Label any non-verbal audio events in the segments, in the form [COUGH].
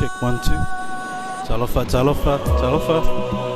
check one two. Talofa, talofa, talofa.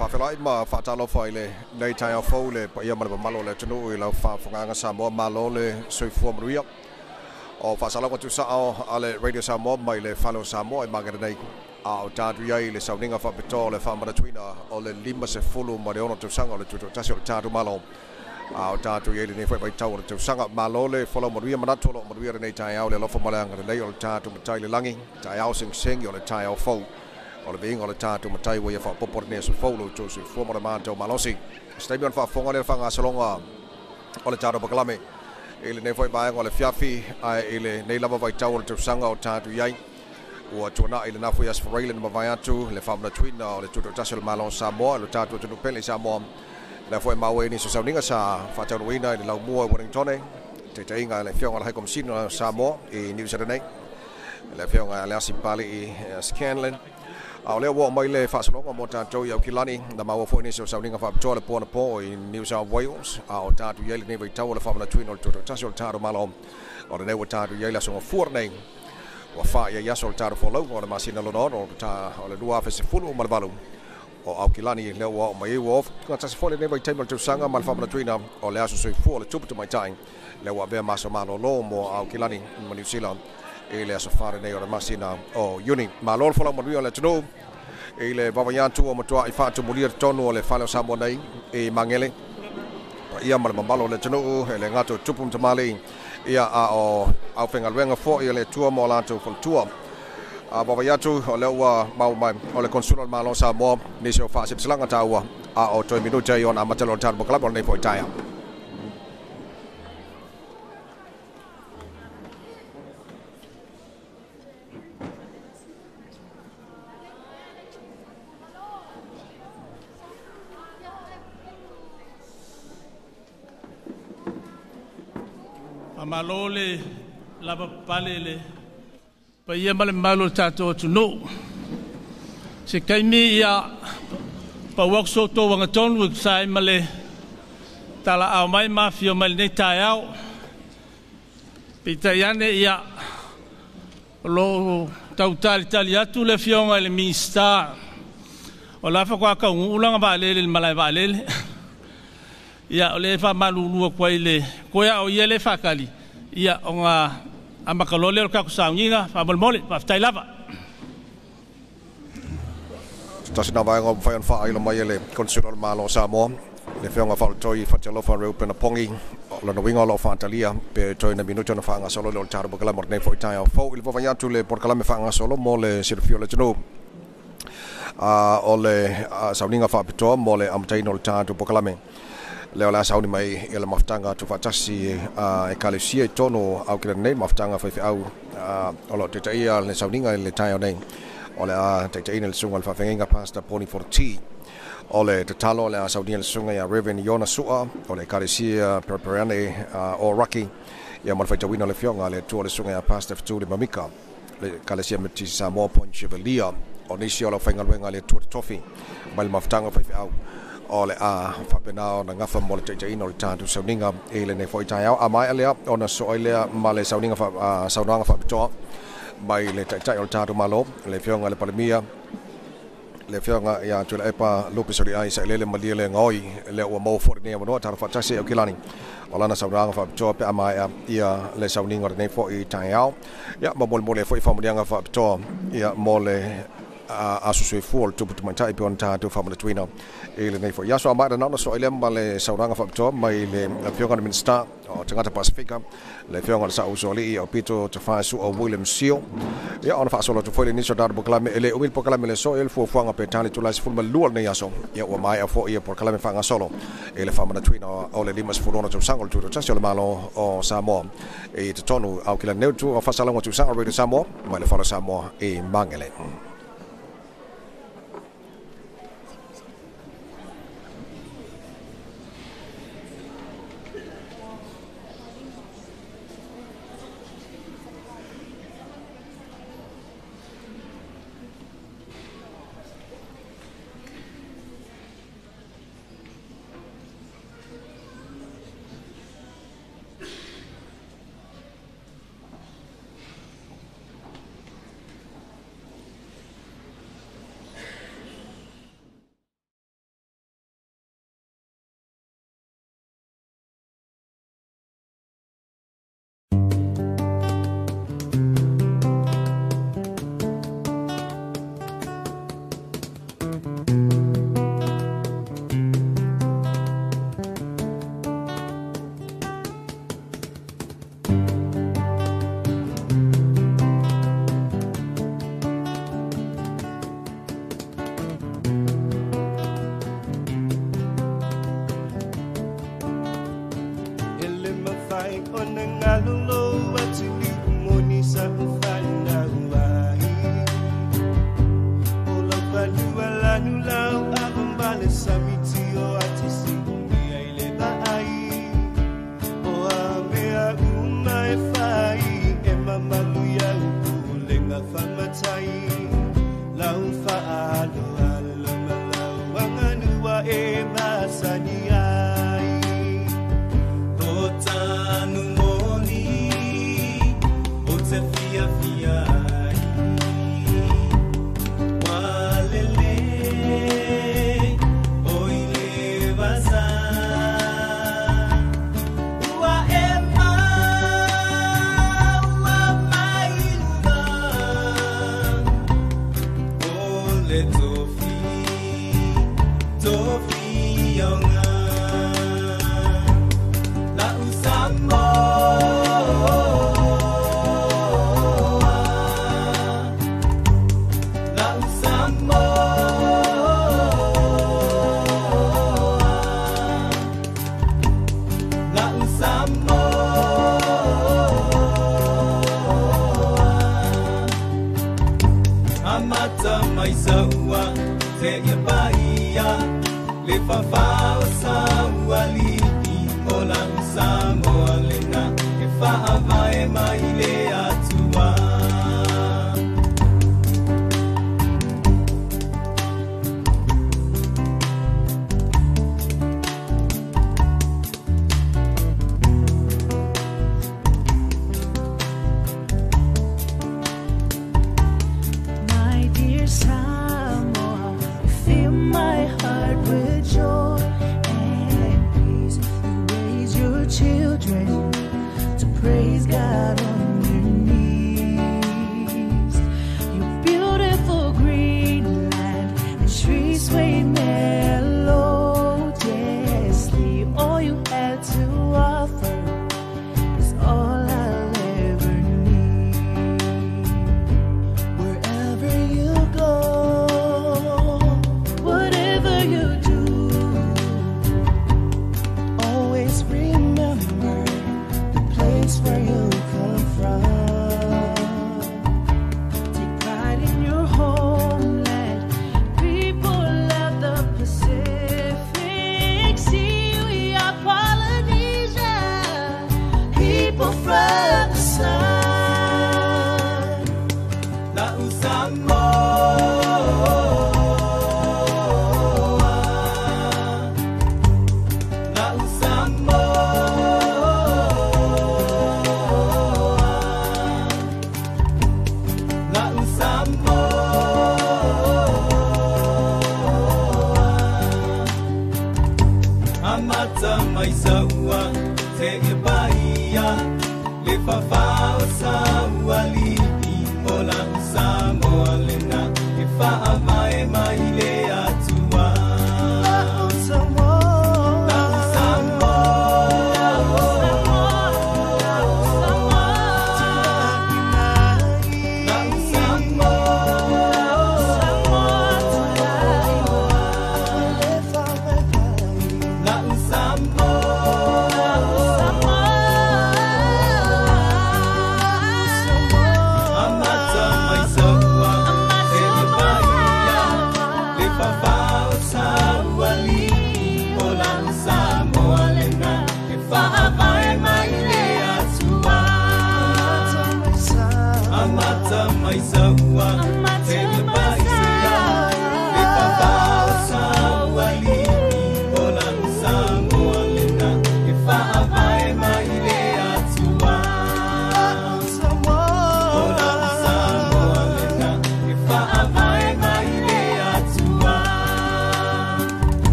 Whawhelai ma whatalo whai le nei tai au fau le pa ia mana malo le tunu i lau whawhanganga Samoa malo le soifua maruia o whaasalawa tu sao a le Radio Samoa mai le whalo Samoa i mangere nei a o tātu iai le sauninga whapito le whamana tuina o le lima se fulu ma le ono tu sanga o le tutu tasi o le tātu malo. A o tātu iai le nei whai tau o le tu sanga malo le whalo maruia manatolo maruia nei tai au le lofa malanga le nei o le tātu matai le langi tai au sing sing o le tai au fau o le vinga o le tātou matai wa ia whapopore nei sa faulo tō su fuama le mātou malosi. Stami on whafonga le whanga salonga o le tātou pakalame. I le nei whai bāenga o le fiafi ai i le nei lava vai tau o le tausanga o tātou iai. Ua tuana i le nafu i asfareile na mawai atu le whamana tuina o le tuto tasi o le malon Samoa le tātou tunu pele Samoa. Le whai mawe ni sa sauninga sa whatau nuina i le lau mua i Wellingtone. Te te inga le whionga le haikom sino Samoa i New Zealand nei. Le whionga le asipali i Scanlon a le wo mai le fasalonga mo tātou i au kilani na maua fo ni so sauninga fa ptoa le pona po i New South Wales. A o tātou yele nei vai tau le whamana tuino le tuto tasi o le tātou malo. O le newa tātou yele a songa fuar nei. Wa fa ia yaso le tātou folau o le masina lo nono o le o le dua fe se fulu o malvalu o au kilani le wa o mai wo of ka tasi fo le nei vai taimalo tu sanga mal whamana tuina o le aso soi fu le tupu tu mai tai le wa vea maso malo lo mo au kilani mo New Zealand e le aso fare nei o le masina o uni ma lol fola mo le tunu. E le baba ya tu o mo tua i fa tu mulir tonu o le falo samo nei e mangele. Ia ma le mambalo le tunu e le ngato tupum tamale. Ia a o au fenga luenga fo i le tua mo lanto fol tua a baba ya tu o le ua mau mai o le konsulo ma lo sa mo ni se o fa se slanga taua a o to minuta i on amatelo tar bo klabo nei fo ma malo le lava pale le paia ma le malo le tatou atunuu se kaimi ia pauaku sou touaga tonu i sa ai ma le talaao mai mafio mai lenei taeao peitai ane ia o lou tautalitali atu le fioga i le minista o lafa kua kaugu'ulaga va'alele le malae va'alele ia o le fa'amalūlua kuai le koe a'o ia le fa'akali ia o nga amakalole o ka ku saunga fa mol mole fa tai lava. Tasi na vaenga fai on fa ilo mai ele konsulo malo Samoa. Le whionga whao toi whatalo wha reu pena pongi. La no winga lo fa talia pe toi na minuto na whanga solo le taro bakala mor nei foi tai au fo il vova yatu le por kala me whanga solo mo le sirfio le tino a o le sauninga wha pitoa mo le amtaino le tātu bakala me leo la sauni mai i le maftanga tu fatasi e kalesia i tono au kira nei maftanga fai fi au o lo te taia le sauninga le tai nei. O le a te taina le sunga le whawhenga pasta poni for tea. O le te talo le a saunia le sunga ia Reverend Iona Sua. O le kalesia perperane o Raki ia mo le whaitawina le fionga le tua le sunga ia pasta fitu le mamika. Le kalesia meti Samoa Point Chevalier. O nisi o le whainga luenga le tua tofi. Mai le maftanga fai fi au o le a whapena o na ngafa mo le teiteina o le tātu sauninga i le nei fwoi tai au. A mai alea o na sooi lea ma le sauninga uh, saunanga whapitoa mai le teitai o le tātu malo, le whionga le palemia, le whionga ia tu le epa lupi sori ai sa lele malia le ngoi le ua mau fori nia manoa tara whatasi o kilani. O lana saunanga whapitoa pe a mai ia le sauninga o le nei fwoi tai au. Ia ma mole mole fwoi whamunianga whapitoa ia mo le aso sui fuol tupu tu mantai pe on tātu whamana tuina i le nei fo. Ia so a maira nana so i le ma le sauranga whapitoa mai le whionga na minsta o Tangata Pasifika le whionga na sa usoli i o pito te whae su o William Sio. Ia ona whaasolo tu fwele niso dara pokalame ele umil pokalame le so il fu fuanga pe tani tu laisi fulma lual nei aso. Ia ua mai a fo ia pokalame whanga solo i le whamana tuina o le limas furona tu sangol tu tasi o le malo o Samoa. I te tonu au kila neutu o whasalonga tu sangol radio Samoa mai le whala Samoa i Mangele.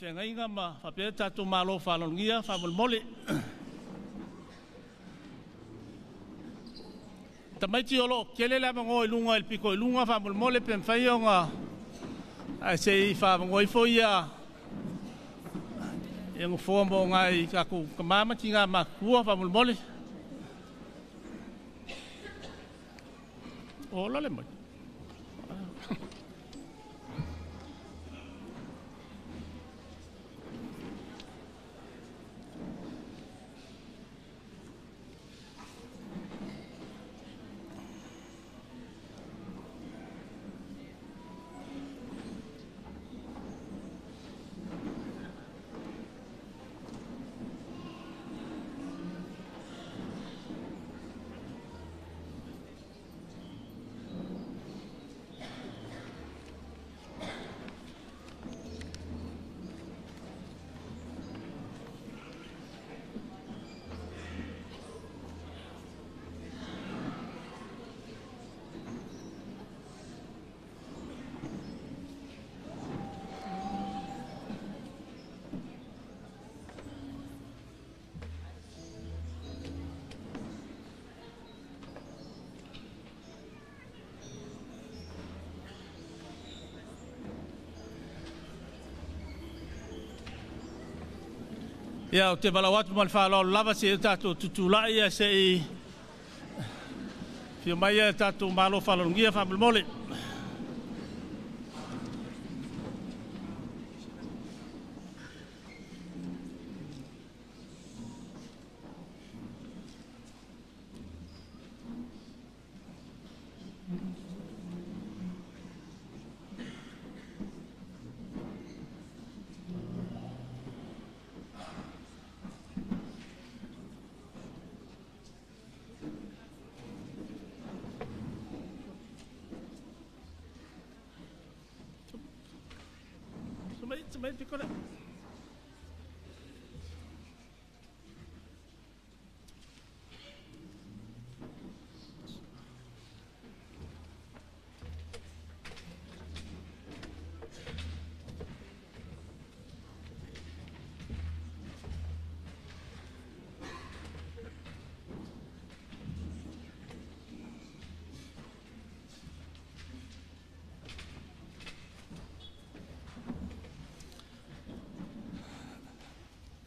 faatagaiga ma faapea tatou malo faamolemole tamaiti o loo kele le amago i luga i le piko i luga faamolemole pe mafai oga ae seʻi faavagoi foi ia e gofoa mo gai kakou kamā makua faamolemole يا تبلوات مالفعل الله بس يتاتو تطلع يا سي. في ما يتاتو مالو فالونجيا فبالمولي 过来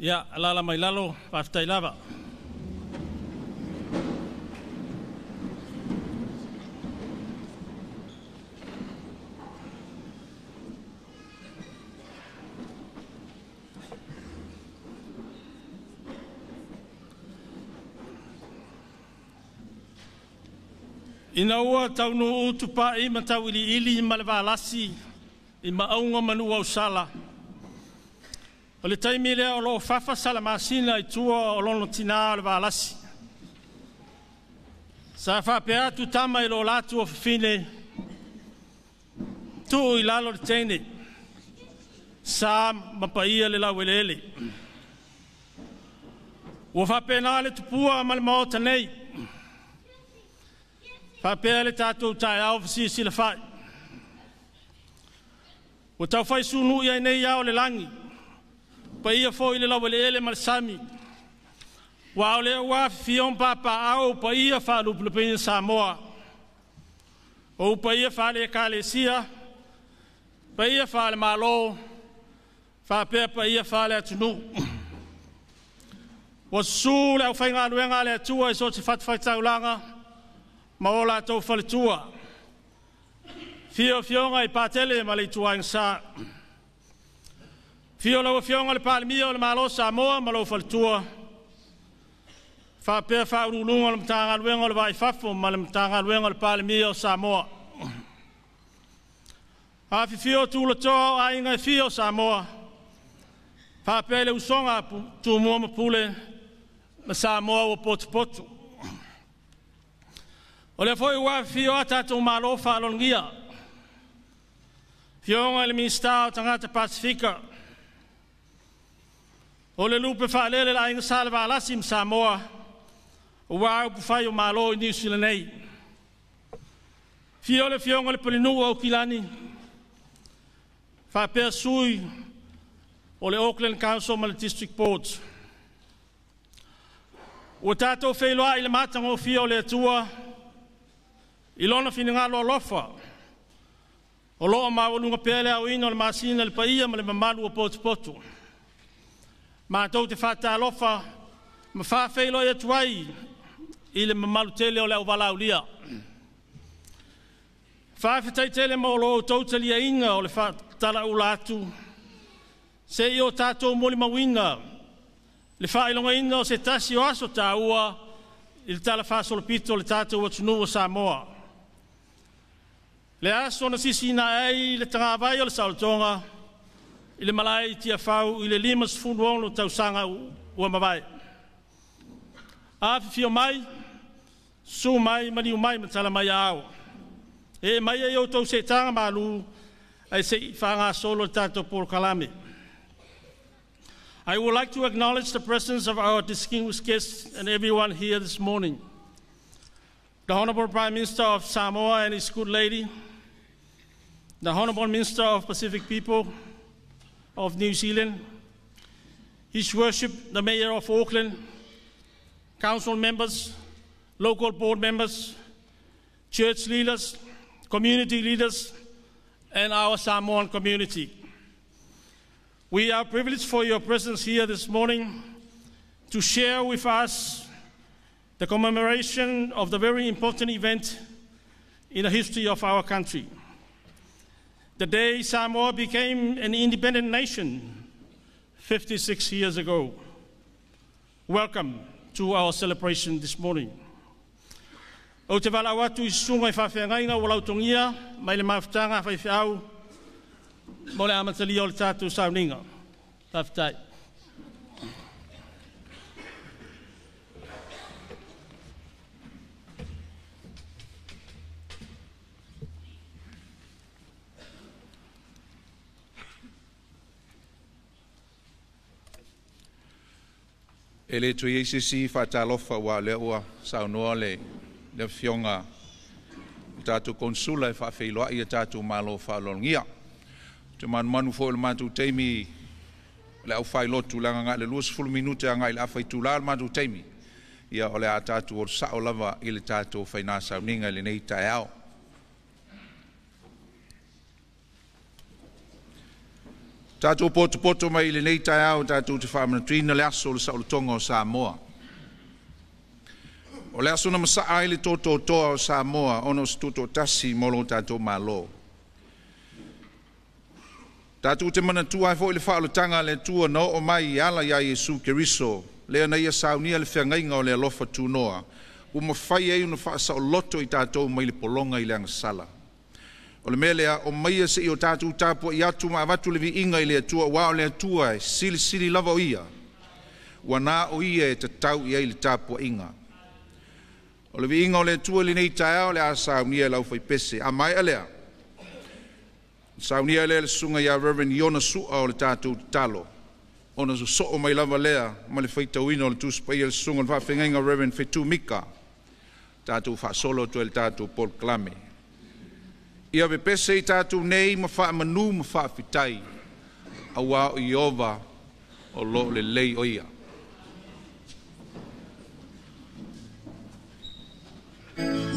Ia, alala mai lalo, paftai lava. Ina ua taunu utu pa i ma tau ili ili ma le valasi i ma aunga manu au sala. o le taimi lea o loo fafa salamasina i tua o lono tinā o le valasi sa faapea atu tama i lo latu o fafine tuu i lalo le tene sa mapaia le laueleele ua faapena le tupua ma le maota nei faapea le tatou taeao fasiasila fa'i ua taufai sunu'i ai nei ia o le lagi paia foi le ile la ele mal sami wa ole wa fion um papa au paia fa lu pin samoa o paia fa le kalesia paia fa le malo fa pe paia fa le tunu. Wa su le fa nga lu nga le tua so se fat fa taulanga ma ola to fa le tua. Fio fionga i patele ma le tua sa. Fio lau fionga le palemia o le malo Samoa ma lau faltua. Fa pe fa urulunga le mtanga luenga le vai fafo ma le mtanga luenga le palemia o Samoa. A fi fio tu le toa a inga fio Samoa. Fa pe le usonga tu mua ma pule ma Samoa o potu potu. O le foi wa fio ata tu malo fa longia. Fionga le minsta o tangata Pasifika. O le lupe whaalele la inga salva alasim Samoa. O wau pu whai o malo i New Zealand nei. Fio le fionga le palinua o kilani. Whapea sui o le Auckland Council ma le District Board. O tātou whailoa i le matanga o fio le atua. I lona fini ngā loa lofa. O loa maununga pele au ino le masina le paia ma le mamalu o potu Mātou ma te whātālofa, ma whawhelo e tuai, i le mamalu tele o le au wala ulia. Whawhetai tele mo lo tau tali a inga o le whātala ula atu, se i o tātou moli mawinga, le whāilonga inga o se tasi o aso tā ua, i le tala whasolo pito le tātou o tunu o Samoa. Le aso na sisi na ei le tanga o le sautonga, i le malai tia fau i le lima sfunu ono tau sanga ua fio mai, su mai, mani mai matala mai au. E mai malu, ai se whanga solo tato por kalame. I would like to acknowledge the presence of our distinguished guests and everyone here this morning. The Honorable Prime Minister of Samoa and his good lady, the Honorable Minister of Pacific People, of New Zealand, His Worship the Mayor of Auckland, council members, local board members, church leaders, community leaders, and our Samoan community. We are privileged for your presence here this morning to share with us the commemoration of the very important event in the history of our country. The day Samoa became an independent nation 56 years ago. Welcome to our celebration this morning. O te wala watu i sunga i whawhengainga o lautongia, mai le mawhitanga whaiwhiau, mo le amatali o le tātou sauninga. Tawhitai. E le tu yeisi si whatalofa wa le ua saunoa le le fionga tātou konsula e whawhiloa i a tātou malo whalongia. Te manu manu fo le mātou teimi le au whai lotu langa ngā le luas fulu minute a ngai le awhai tūlā le mātou teimi. Ia o a tātou o sao lava i le tātou whainā sauninga le nei tai au. Tātou poto mai le nei tai au tātou te whamana tuina le aso le sao le tonga o Samoa. O le aso na masa ai le toto toa o Samoa ono se toto tasi molo tātou malo. Tātou te mana tua ai fo le whaalo tanga le tua no o mai i ala ia Jesu Keriso. Le ana ia saunia le whiangainga o le alofa tu noa. U ma whai ei una wha sa o loto i tātou mai le polonga i le angasala. O le melea o mai se i o tātou tāpua i atu ma avatu le vi inga i le atua wa o le atua e sili lava o ia. Wa nā o ia e te tau i ei le tāpua inga. O le vi inga o le atua li nei tae o le a saunia lau fai pese. A mai alea. Saunia le le sunga ia Reverend Iona Sua o le tātou talo. Ona so so o mai lava lea ma le fai tauina o le tuspa ia le sunga le whawhengainga Reverend Fetu. Tātou wha solo tu e le tātou Paul Klame. Ia ve pese i tātou nei ma wha manu ma wha fitai. A wā o Iova o lo le lei o ia. Ole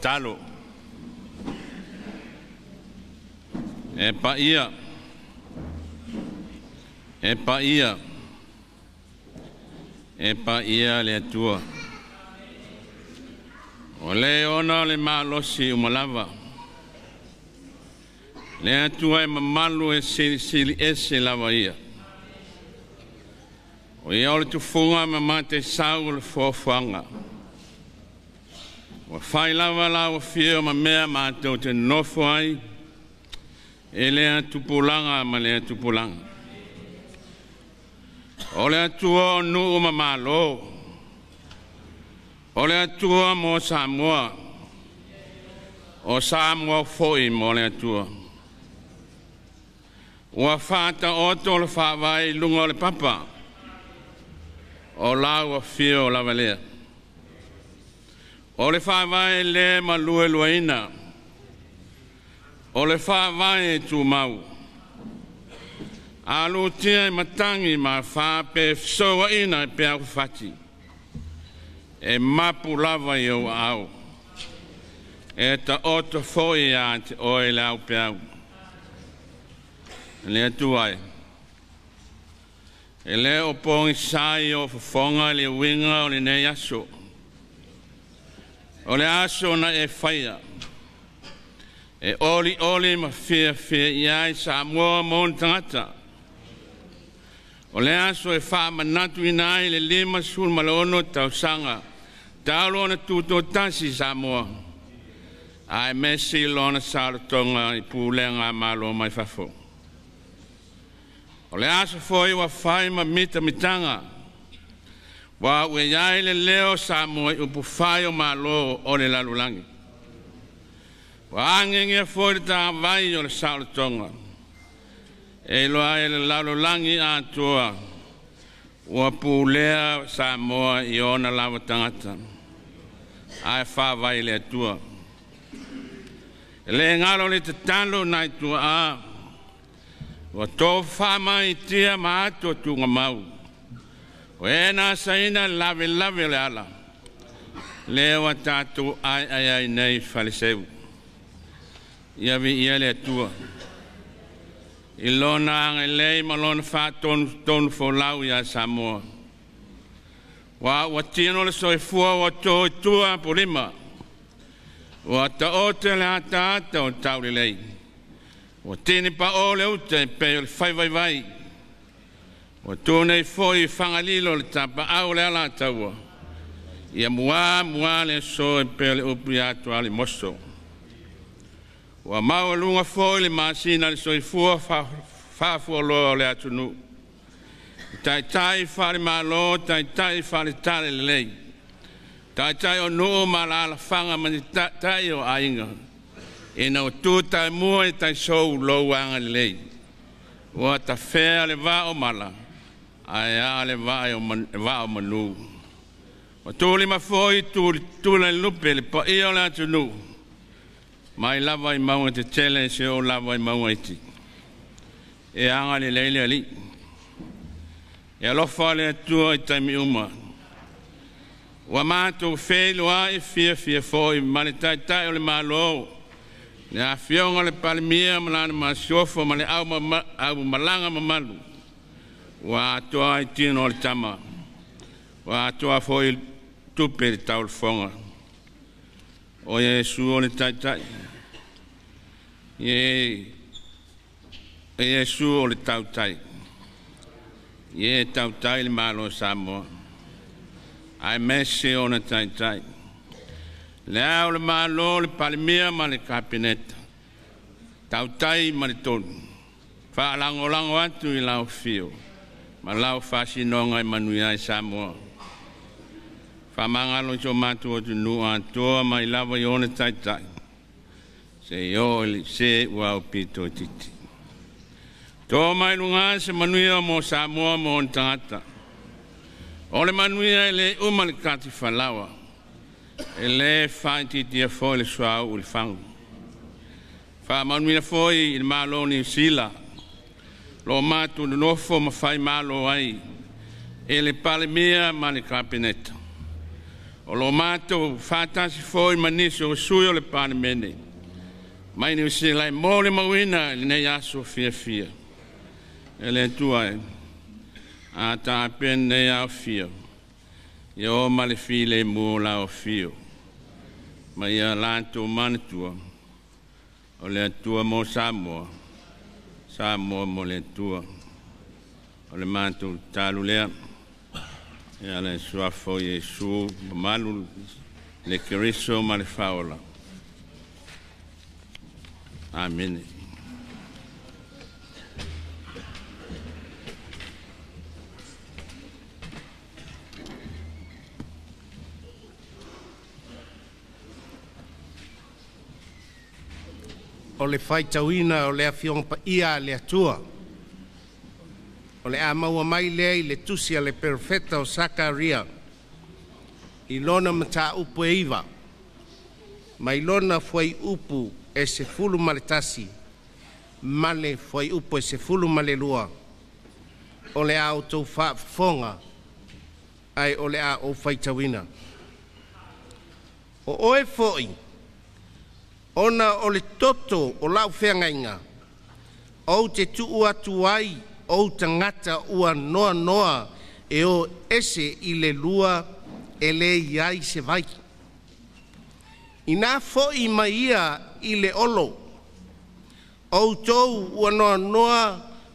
talo. E pa ia. E pa ia. E pa ia le atua. O le ona le malosi umalava. Le atua e mamalu e sili ese lava ia. O ia ole tu funga ma mate sau le. Wa fai lava la o fio ma mea ma tau te nofo ai. E le tupulanga ma le tupulanga. O le atua o nuu ma malo. O le atua mo Samoa. O Samoa foi mo le atua. Ua fata oto le whawai lunga o le papa. O lau a fio o lava lea. O le whawai le ma lue. O le whawai tu mau. Alu tia i matangi ma wha pe soa ina i pe au fati. E mapu lava i au au. E ta oto foi a te oe le au pe au. Le atu ai. E le o pongi sai o le winga o le nei aso. O le aso na e whaia. E oli oli ma fia fia iai sa mua mon tangata. O le aso e wha manatu ina ai le lima sul malono tau sanga. Taulo na tuto tasi sa mua. Ai mesi lona saratonga i pūlenga malo mai fafo. O le aso foi wa fai ma mita mitanga. Wa ue iai le leo sa i upu fai malo o le lalulangi. Wa vai o le saratonga. E le lalulangi a tua. Wa pūlea sa i ona lava tangata. Ai le tua. Le ngalo le te talo tua a. Wa tō tia ato tunga mau. E ma lona wha tonu tonu fo lau ia Samoa. Wa wa tino le soi fua wa tō i tua po lima. Wa ta o te le ata ata o tau le lei. O tini pa o le ute pe o le fai vai vai. O tūne i foi whangalilo le tapa au le ala taua. Ia mua mua le so e pe le upi atu ale moso. Wa mau lunga foi le masina le soi fua fa fua le atu nu. Tai tai fale malo, tai tai fale tale le lei. Tai tai o nu ma la la mani tai o ainga. e na o tu tai mua i tai sou lo wanga le lei. Wa ta fea le va o mala, ai a le va o, man, va o manu. O tu li ma foi tu, tu le lupe le pa i o le atu nu. Mai lava i maunga te tele se o lava i maunga iti. E anga le leile ali. E alofa le atua i taimi uma. Wa mātou whēlu a i fia fia foi, ma le tai tai o le malo le a fionga le palimia ma lana ma siofo ma le au malanga ma malu wa atoa ai tino o le tama. Wa atoa foi tupe le fonga. O Yesu o le tai tai. Ye e Yesu o le tau tai. Ye tau tai le malo Samoa. Ai mese o na tai tai. Le malo le palimia ma le kapineta tau tai ma le tonu fa lango lango atu i lau fio ma lau fasi nonga i manui ai Samoa fa mangalo so matu o tunu a toa ma i lava i one tai tai. Se yo li se ua o pito titi toa mai lunga se manui o mo Samoa mo on tangata o le manui ai le uma le kati falawa e le whaiti tia foi le suau u le whangu. Wha manuina foi i le malo ni sila. Lo matu nofo ma malo ai. E le pale mea ma le. O lo matu whatasi foi ma nisi o sui le pane mene. Mai ni usi lai mo le mawina le nei aso fia fia. E le tua e. a ta pene a fio. Ia o male file mo la o fio. Ma ia lanto manitua. O le atua mo Samoa. Samoa mo le atua. O le mantu talu lea. Ia le suafo Yesu. Malu le keriso ma le faola. Amen. O le fai tauina o le afiong pa ia le atua. O le a maua mai lea i le tusi a le perfetta o Sakaria. I lona mata upu e iwa. Ma i lona fuai upu e se fulu ma le tasi. Male fuai upu e se fulu ma le lua. O le a o tau wha fonga. Ai o le a o fai tauina. O oe foi ona o le toto o lau feagaiga ou te tuu atu ai, ou tangata ua noanoa e o ese i le lua e lē iai se vai. inā fo'i fo i mai ia i le olo, outou tou ua noanoa noa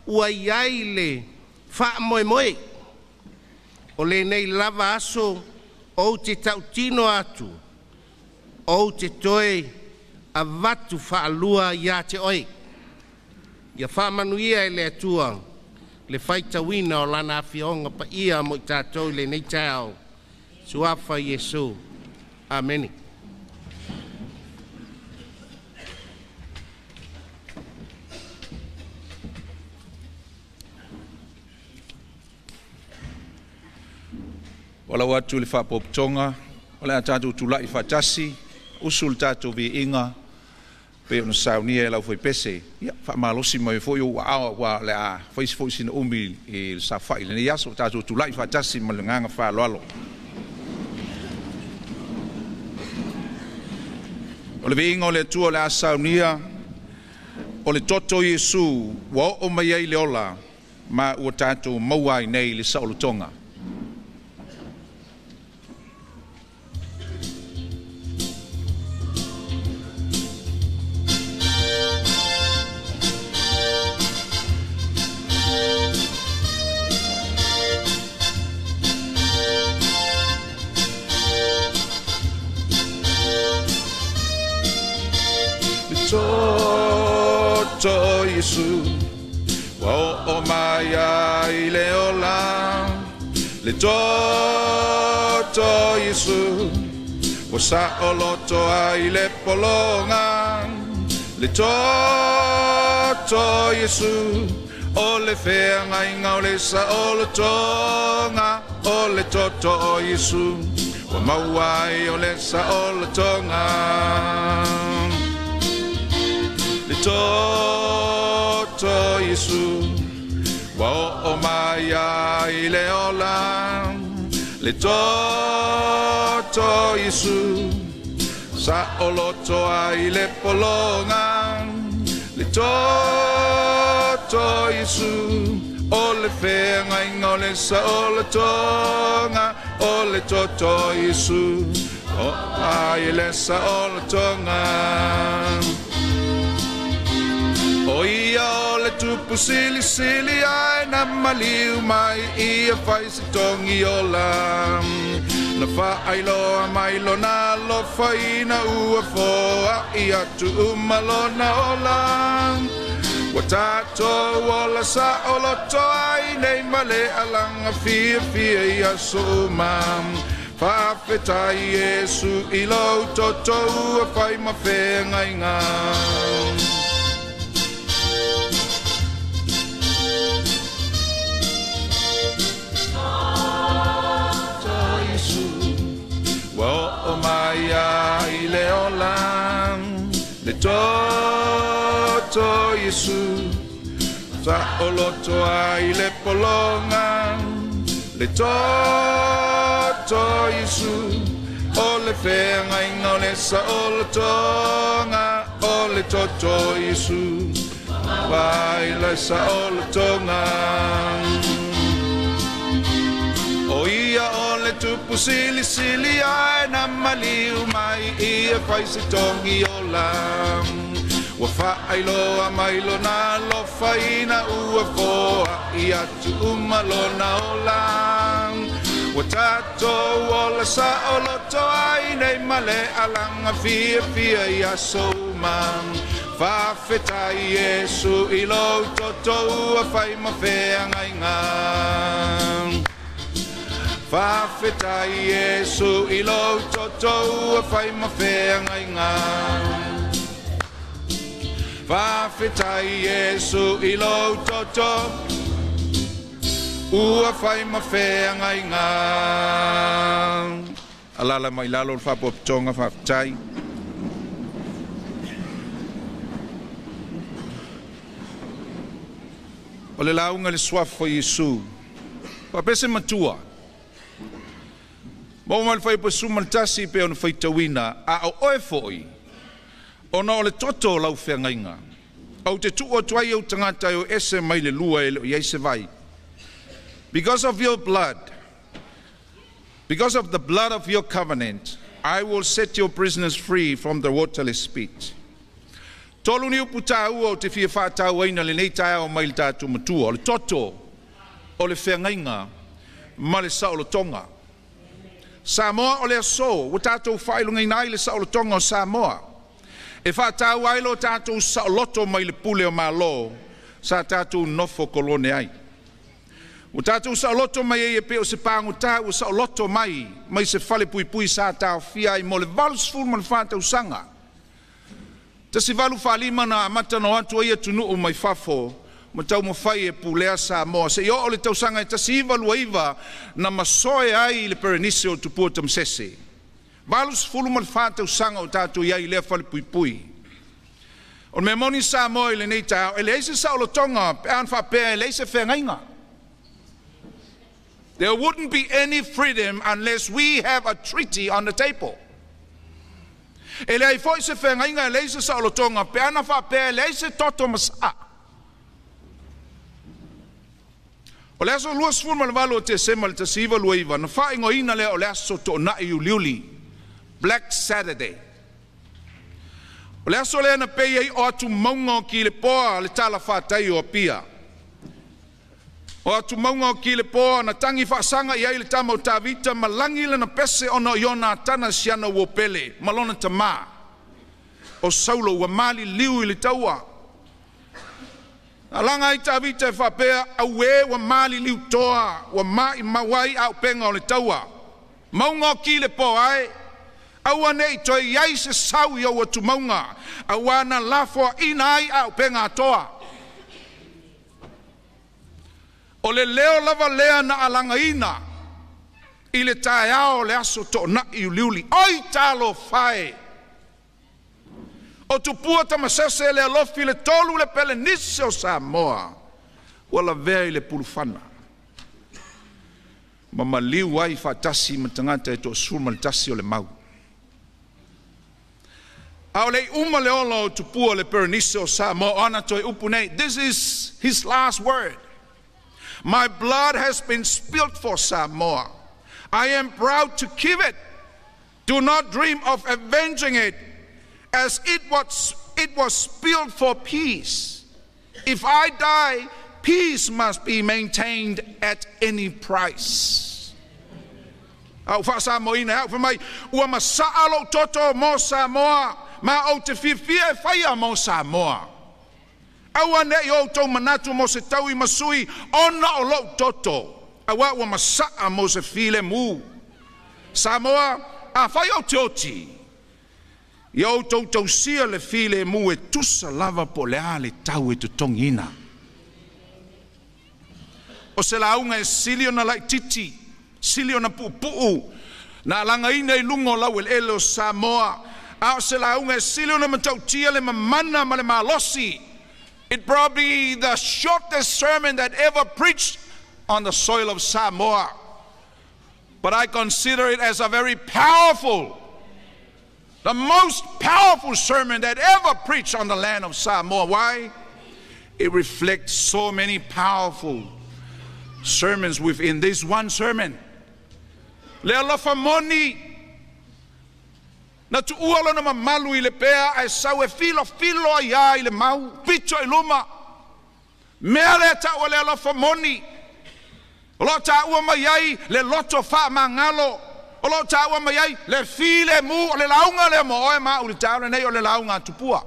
ua iai le fa'amoemoe o lenei lava aso ou te tautino atu, ou te toe a vatu whaalua ia te oi. Ia whamanuia e le atua, le whaita wina o lana awhionga pa ia mo i tātou le nei tau. Suafa Yesu. Amen. Wala watu le whapopotonga, wala a tātou tulai whatasi, usul tātou vi inga, pe ona saunia e lau foi pese. Ia, whaamalosi mai foi o awa wa le a, whaisi foi sina umi le sa whai. Le ne yaso tātou tulai whatasi ma le nganga whaaloalo. O le vi inga o le atua le a saunia, o le toto Yesu, wa o mai ai le ola, ma ua tātou mauai nei le saolotonga. Toto Yesu wa o mai ai le ola. Le toto Yesu wa sa o loto ai le polonga. Le toto Yesu o le fea ngai ngau le sa o le tonga. O le toto Yesu wa mauai o le sa o le tonga. Le toto Yesu wa o mai ai le ola. Le toto Yesu. Sa o loto ai le polonga. Le toto Yesu. O le inga o le sa o le tonga. O le to to Yesu. O ai le sa o le tonga Ia o le tupu sili sili ai na maliu mai ia fai tongi o la Na fa ai loa mai lo na lo fai na ua foa ia tu umalo na ola. La Wa tato o la sa o lo to ai nei male alanga fia fia ia so mam Fa fetai Yesu i to to ua fai ma fe ngai toto Yesu sa o loto ai le polonga le toto Yesu o le whenga inga o le sa o le tonga o le toto Yesu vai le sa o le tonga tupu sili sili ai na maliu mai ia fai se tongi o lam. Wa whaailoa mai lo na lo faina ua foa i atu umalo na o lam. Wa tato o la sa o loto ai nei male alanga fia fia i aso man Whawhetai Yesu i lo toto ua whai ma whea ngai ngang Whawhetai Yesu i lo toto ua whai ma whea ngai ngang Whawhetai Yesu i lo toto ua whai ma whea ngai ngang Alala mai lalo le whapopitonga whawhetai O le launga le suafo Yesu. Pa pese matua. Tasi pe fai tawina a o oe foi. O na o le toto lau. Au te tuai au tangata ese mai le lua vai. Because of your blood, because of the blood of your covenant, I will set your prisoners free from the waterless pit. Tolu ni upu tā ua o te fia whātau aina le nei o mai le tātou matua, o le toto, o le whengainga, ma le tonga. Samoa o le aso, o tātou whailunga inai le saolo tonga o Samoa. E whātau ailo tātou saoloto mai le pule o malo, sa tātou nofo kolone ai. O tātou saoloto mai e pe o se pāngu tā, o saoloto mai, mai se whale pui pui sa tāo fia i mo le valsful man whātau sanga. Ta si valu whalima na amata no atu ia tunu o mai fafo, ma tau mo fai e pulea. Se o le e ta si valu aiva na masoe ai le perenise o tupua fulu mal sanga o iai lea pui pui. O me moni i le nei e sa o tonga, pe an e whengainga. There wouldn't be any freedom unless we have a treaty on the table. E le ai foi se whenga inga e leise sa olo tonga, pe ana wha pe e toto masa. O le aso lua sfur ma le valo te sema le te siva lua iwa, na wha ingo ina le o le aso to na i uliuli, Black Saturday. O le aso le ana pe ei o atu maunga ki le poa le tala whatai o pia. O atu maunga o ki le poa na tangi whaasanga i ai le tama o tawita ma langi le na pese o na iona tana siana wo pele malona ta ma. O saulo wa mali liu i le taua. Alanga i tawita e whapea wa mali liu toa wa mai mawai au penga o le taua. Maunga o ki le poa ai. Au ane i toi iai se sau i au atu maunga. Au ana lafo ina ai au penga toa. o le leo lava lea na alanga ina i le tae ao le aso to na i uliuli oi talo o tu pua ta masese le alofi le tolu le pele nise o Samoa wala vea i le pulufana ma maliu ai fatasi ma tangata e to surma le o le mau Au le uma le olo o tu pua le perenise o Samoa ana toi upu nei this is his last word My blood has been spilled for Samoa. I am proud to give it. Do not dream of avenging it, as it was, it was spilled for peace. If I die, peace must be maintained at any price. Au fa Samoina, au fa mai, ua masaalo toto mo Samoa, ma o te fifia e whaia mo Samoa. Ne i o tau manatu mo se tau i masui, ona o lo toto. Awa ua masaa mo se file mu. Samoa, a whai o te oti. I o tau tau sia le file mu e tusa lava po le a le tau e te tongina. O se launga e na lai titi, silio na pupuu, na langa ina i lungo lau el ele o Samoa, a o se launga e na matau tia le mamana ma le malosi, It probably the shortest sermon that ever preached on the soil of Samoa. But I consider it as a very powerful, the most powerful sermon that ever preached on the land of Samoa. Why? It reflects so many powerful sermons within this one sermon. Le alofa moni. Na tu ua lona mamalu i le pea ai sau e filo filo a i le mau. Picho i luma. Mea le ta ua le alofa moni. O lo ta ua mai ai le loto mangalo. O lo ta ua mai ai le mu o le launga le mo ma nei o le launga tupua.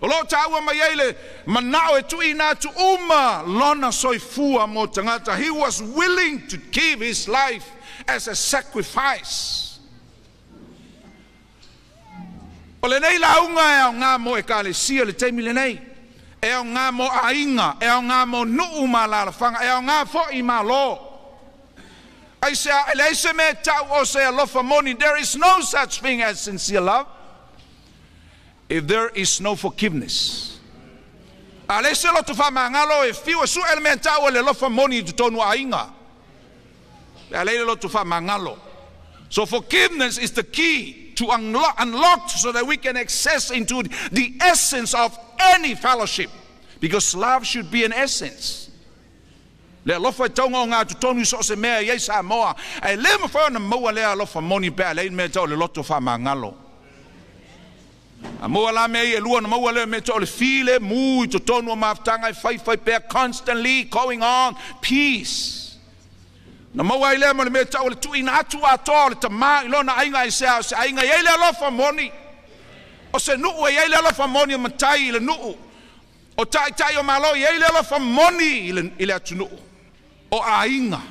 O lo mai ai le manao e tui nā tu uma lona soifua mo tangata. He was willing to give his life as a sacrifice. O le nei launga e ngā mo e ka le teimi le nei. Ngā mo ainga, ngā mo nuu ma la fanga, au ngā fo i ma. Tau o se alofa there is no such thing as sincere love if there is no forgiveness. Fiu e su le lofa moni tu tonu ainga. So forgiveness is the key to unlock, unlock so that we can access into the essence of any fellowship. Because love should be an essence. Le alofa e taunga o ngā tutonu so se mea iei sa moa. E le ma whao na maua le alofa moni pe a le mea tau le loto wha mangalo. A moa la mea i e lua na maua le mea tau le file mu i tutonu o maftanga i whai whai pe constantly going on peace. Na maua i le ma le mea tau le tui na atu a toa le tamā i lona ainga i sea o se ainga i le alofa moni. O se nuu e i le alofa moni o matai i le nuu. O tai o malo i le alofa moni i le, i le atu nuu. O ainga.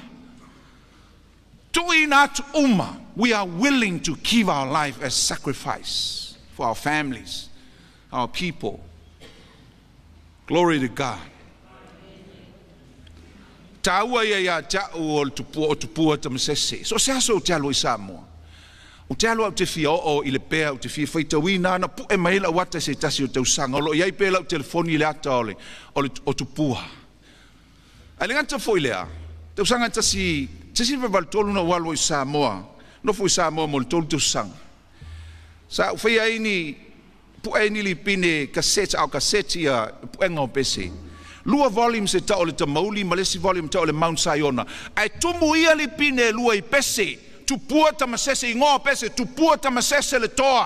Tui na atu uma. We are willing to give our life as sacrifice for our families, our people. Glory to God. Taua ia ia tau o tupua o tupua ta. So se aso o te alo Samoa. O te alo au te fia o o te na pu e maila wata se tasi o tau sanga. O lo iai pēla o telefoni le o o, o tupua. A le nganta fo i lea. Tau sanga tasi, tasi vaval tolu na walo i Samoa. No fo i Samoa mo le tolu tau sanga. Sa u whai aini, pu e ni li pine kasete au kasete ia pu e ngau pese. Lua volume se ta o le tamauli, malesi volume ta o le Mount Sayona. Ai tumu ia li pine lua i pese. Tu pua tamasese i ngoa pese, tu pua tamasese le toa.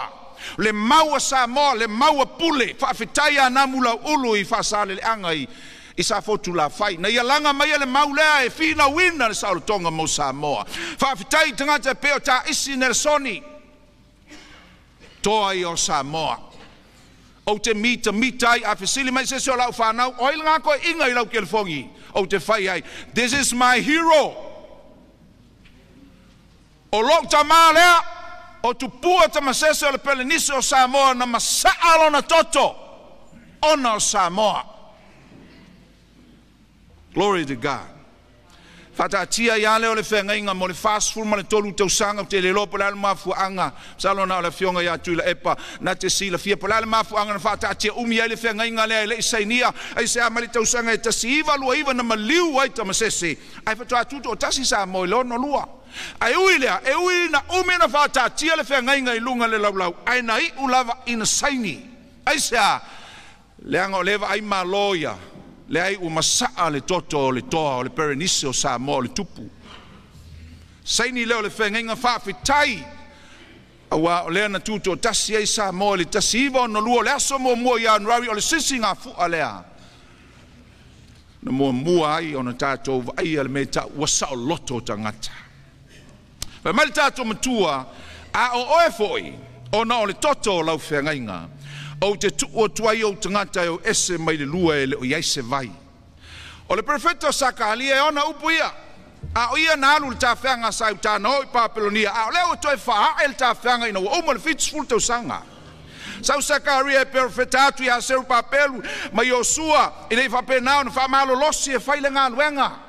Le maua sa mo, le maua pule. Fa fitai a namula ulu i fa sale le anga i i sa fotu la fai. Na ia langa mai le maulea e fina wina le sa o le tonga mo sa moa. Fa fitai tangata peo ta isi nersoni. Toa i o sa moa. O te mita mita ai a fesili mai se se o lau whanau. O il ngako inga i lau ke le fongi. O te fai ai. This is my hero. O lok ta maa lea. O tu pua ta masese o le pele nisi o Samoa na masaalo na toto. Ona o Samoa. Glory to God. Fata tia ya le whenga inga mo le fast food ma tolu tau sanga te le lopo le mafu anga. Salo na le fionga ya tui la epa na te si la fia pa le mafu anga na fata tia umi le whenga inga le le isainia. Ai se amali tau sanga e tasi iwa lua iwa na maliu ai ta masese. Ai fatu atuto o tasi sa mo ilo no lua. Ai ui lea, e ui na umi na fata tia le whenga inga i le lau lau. Ai na i ulava ina saini. Ai se a le anga o lewa ai loia. le ai ua masaa le toto o le toa o le perenise o sa mo o le tupu. Saini leo le whengeinga whawhitai. Awa o lea na tuto tasi ai sa mo le tasi iwa no lua le aso mo mua ia nrawi o le sisi ngā fua lea. Na mua mua ai o na tātou wa ai ale me ta wasa o loto o tangata. Fa mali tātou matua a o oe foi o na o le toto o lau whengeinga o te tuo tuai o tangata o ese mai le lua e le o iaise vai. O le prefeto sakalia e ona upu ia. A o ia nalu le tawhianga sa u tāna o i Papelonia. A o leo toi wha e le tawhianga ina o oma le fitis full tau sanga. Sau sakaria e perfetatu i a seru papelu mai o sua i nei whapenao na whamalo losi e whaile ngā luenga.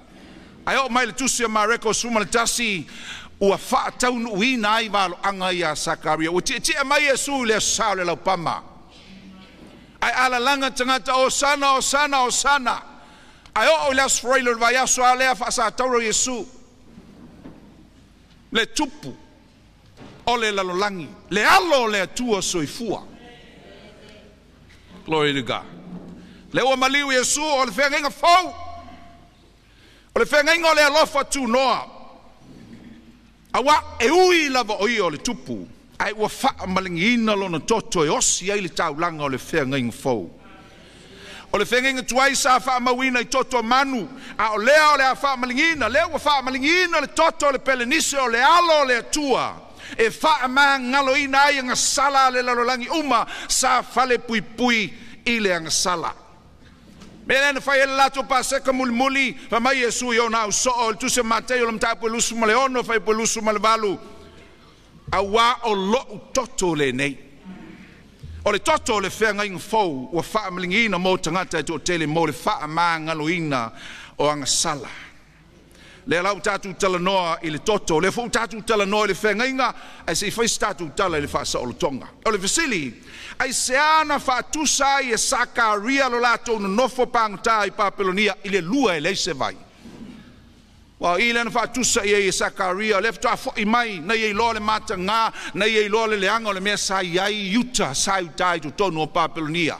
Ai o mai le tusi ma reko suma le tasi ua faataunuuina ai valoaga ia sakaria. Ua tiʻetiʻa mai iesu i le asao le laupama ai alalaga tagata osana osana osana ae oo i le asofarailo le vaiaso a lea iesu. Le tupu o le lalolagi le alo o le atua soifua. Glory to god. Le ua maliu iesu o le feagaiga fou o le feagaiga o le alofa tunoa aua e ui lava o ia o le tupu ai ua faamaligiina lona toto e osi ai le taulaga o le feagaiga fou. O le feagaiga tuai sa faamauina i toto manu a o lea o le a faamaligina lea ua faamaligina le toto o le pelenise o le alo o le atua e faamagaloina ai agasala a le lalolagi uma sa fale puipui i le agasala me lena fai ele latou paseka mulimuli famai iesu i ona ausoo o le tuse matei o le matapuelusu ma le ono faipuelusu ma le valu auā o lo'u toto lenei o le toto o le feagaiga fou ua faamaligiina mo tagata e toʻatele mo le faamagaloina o agasala le lau tatou talanoa i le toto. Le foʻu tatou talanoa i le feagaiga ae seʻi faisi tatou tala i le faasaʻolotoga o le fesili ai se ana faatusa ai e sakaria lo latou nonofo pagotā i papelonia i le lua e leise vai. Wa i lena faatusa ye saka sakaria le fatoa foʻi mai na ia iloa le matagā na ia iloa le leaga o le mea sa iai iuta sa iuta i totonu o papelonia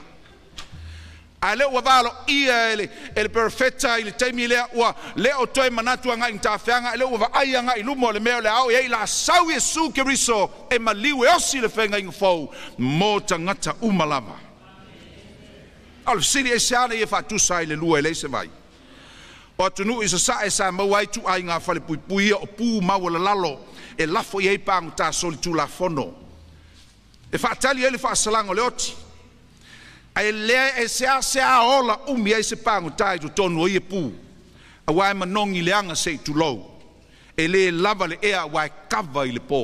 ae le ua valoʻia e le e le perofeta i le taimi lea ua le o toe manatu agaʻi matafeaga e le ua vaai agaʻi luma o le mea o le ao iai lasau iesu keriso e maliu e osi le fegaiga fou mo tagata uma lava o le fesili e se ana ia faatusa ai le lua e leise vai o atunuu i sasaʻe sa mau ai tuʻaiga falepuipui ia o pū mau le lalo e lafo i ai pagotā soli tulafono e faatali ai le faasalaga o le oti ae lea e seasea ola umi ai se pagotā i totonu o ia pū. Auā e manogi leaga seʻitulou e lē lava le ea auā e kava i le pō.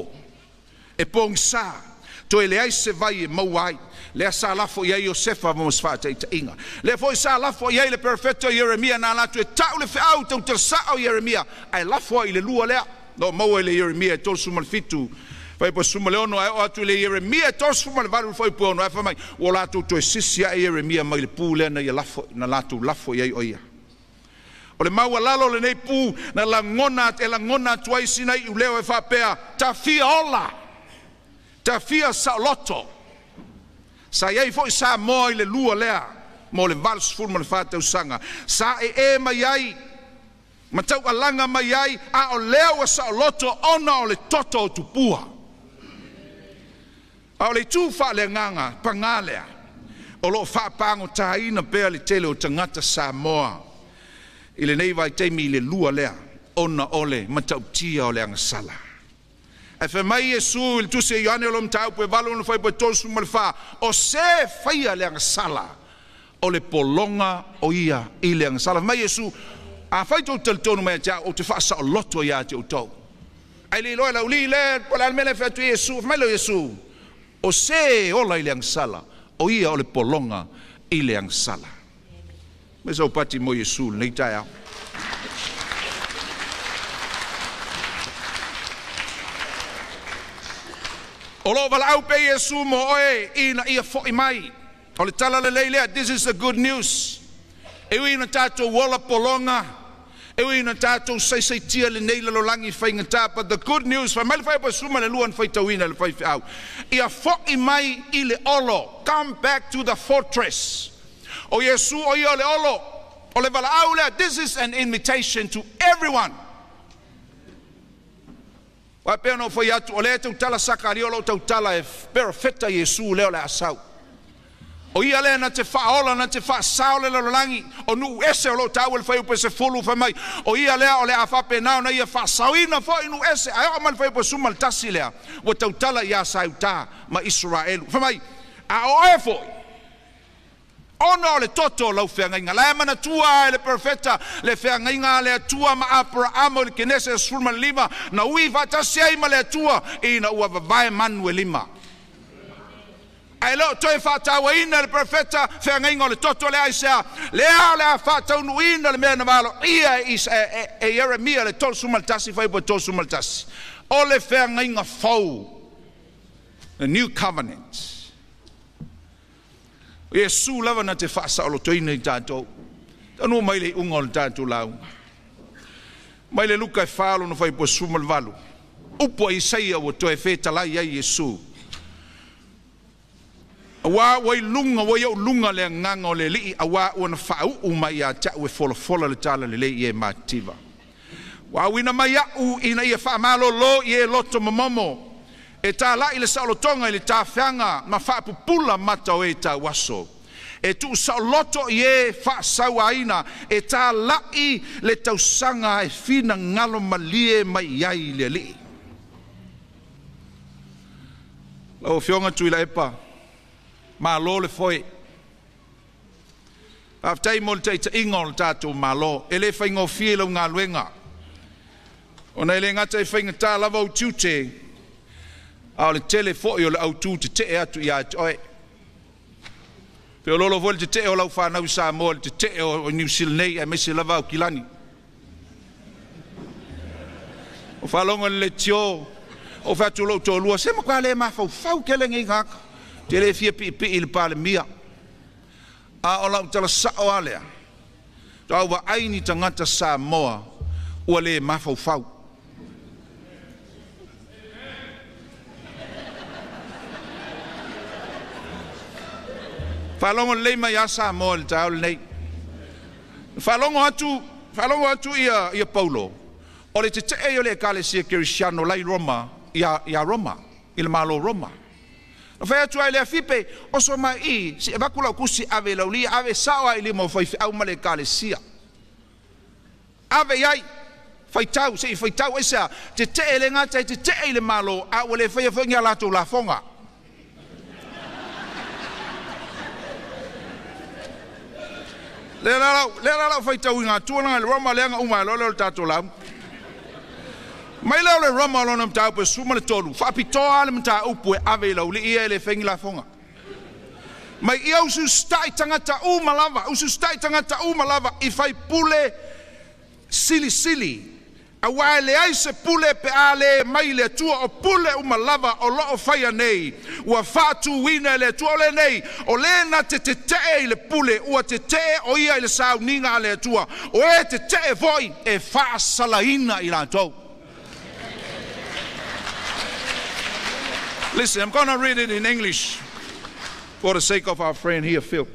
E pogisā toe leai sevai e maua ai. Lea sa lafo i ai iosefa ma mas faataʻitaʻiga lea foʻi sa lafo i ai le perfeto ieremia na latu e taʻu le feʻau tau talasaʻa o ieremia ae lafo ai le lua lea. Loo maua i le ieremia e tolosuma le fitu fai po suma le ono o atu le ieremia e tolosuma le valu foi po ono famai o latou to sisi ai ieremia mai le pū lea na ia lafo na latou lafo i ai o ia. O le maua lalo lenei pū na lagona e lagona atu ai sinai i leo e faapea tafia ola tafia saoloto sa iai foʻi sa moa i le lua lea mo le valusufulu ma le fatausaga sa e ē mai ai ma taualaga mai ai a o lea ua saoloto ona o le toto o tupua a o le itu faaleagaga pagā lea o loo faapagotāina pea le tele o tagata samoa i lenei vaitaimi i le lua lea ona ole ma tautia o le agasala e fe mai iesu i le tusi e ioane o lo mataupu e valu ona fai poe tolusu ma le fā o se faia le agasala o le pologa o ia i le agasala mai iesu a fai tou talitonu mai atea o te faasaʻoloto iā te outou ai le iloa lauli le po le alemele fe atu iesu mai lo iesu o se ola i le agasala o ia o le pologa i le agasala pati mo iesu lenei taeao o loo valaau pe iesu mo oe ina ia foʻi mai. O tala lelei lea this is the good news. E ui na tatou ola pologa e ui na tatou saisaitia lenei lalolagi faigatā but the good news faimai le fai pasuma le lua na faitauina le fai feʻau ia foʻi mai i le olo. Come back to the fortress. O iesu o ia o le olo. O le valaau lea this is an invitation to everyone. Wa pe no foi atu o le tau tala sakari o lo e perfecta Yesu le o le asau. O ia le na te faola na te fa sao le langi o nu ese o lo tau el fai se fulu fa mai. O ia le o le afa pe na ia fa sauina fo inu ese ai o mal fai pe sumal tasi le. O tau tala ia sau ta ma Israel. Fa mai a o e foi. ona o le toto o lau feagaiga la e manatua e le perfeta le feagaiga le atua ma apraama o le kenese e le lima na ui faatasi ai ma le atua ina ua vavae manu e lima ae loo toe faatauaina le perfeta feagaiga o le toto le aisea lea le a faataunuina le mea na valoia e, e, ieremia le tolosuma le tasi fai po tolosuma le tasi O le whengainga fau. The new covenant. E su lava na te whaasa o lo toina i tātou. Tanu mai le unga o le tātou launga. Mai le luka e whaalo na whai po sumal valu. Upo i saia o toe whetalai ai Yesu. wa wai lunga wai au lunga le nganga o le li awa wana fa'u u mai a cha u fola fola le tala le le e mativa wa wina mai a u ina ia fa malo lo e loto mamomo e ta la ile sa tonga ile ta fanga ma fa pu mata o ta waso. E tu sa loto ye fa sa waina e ta la i le tausanga e fina ngalo malie mai yai le li Lau fionga tui la epa. Ma lo le foi. Aftai mo le taita inga o le tātou ma lo. E le whaingo fie lau ngā luenga. O nei le ngata e whainga tā lava o tiute. A o le tele foi o le au tū te te atu i atu oe. Pe o lolo vole te te o lau whanau sa mo le te te o New Zealand nei e mesi lava o kilani. O whalonga le tio o whatu lo tō lua. Se mo kwa le ma tele fia pi pi il pale mia a ola utala sa o ale to va ai ni tangata sa moa o le mafau fau Falongo le mai asa mo le tau le nei. Falongo atu, falongo atu ia, ia Paulo. O le te te eo le kale si lai Roma, ia, ia Roma, ila malo Roma. na fai atu ai le fipe, o so mai i si e vaku laukusi ave lauli, ave sao ai lima o faifeau ma le ekalesia ave iai faitau seʻi faitau aisa tetee e le gata e tetee [LAUGHS] i le malo a ua lē faia foʻi a la fonga. le lalau faitauiga atua laga i le roma leaga uma e loa le o le tatou Mai lau le roma lona mta upu e suma le tolu. Whapi toa le mta upu e ave lau li ia le whengi la fonga. Mai ia usu stai tangata u malava, usu stai tangata u malava i fai pule sili sili. A wae le ai se pule pe a le mai le tua o pule u malava o lo o fai nei. Ua fatu wina le tua o le nei. O le na te te te i le pule. Ua te te o ia i le sau ninga le tua. O e te te voi e fa salaina i la Listen, I'm going to read it in English for the sake of our friend here, Phil.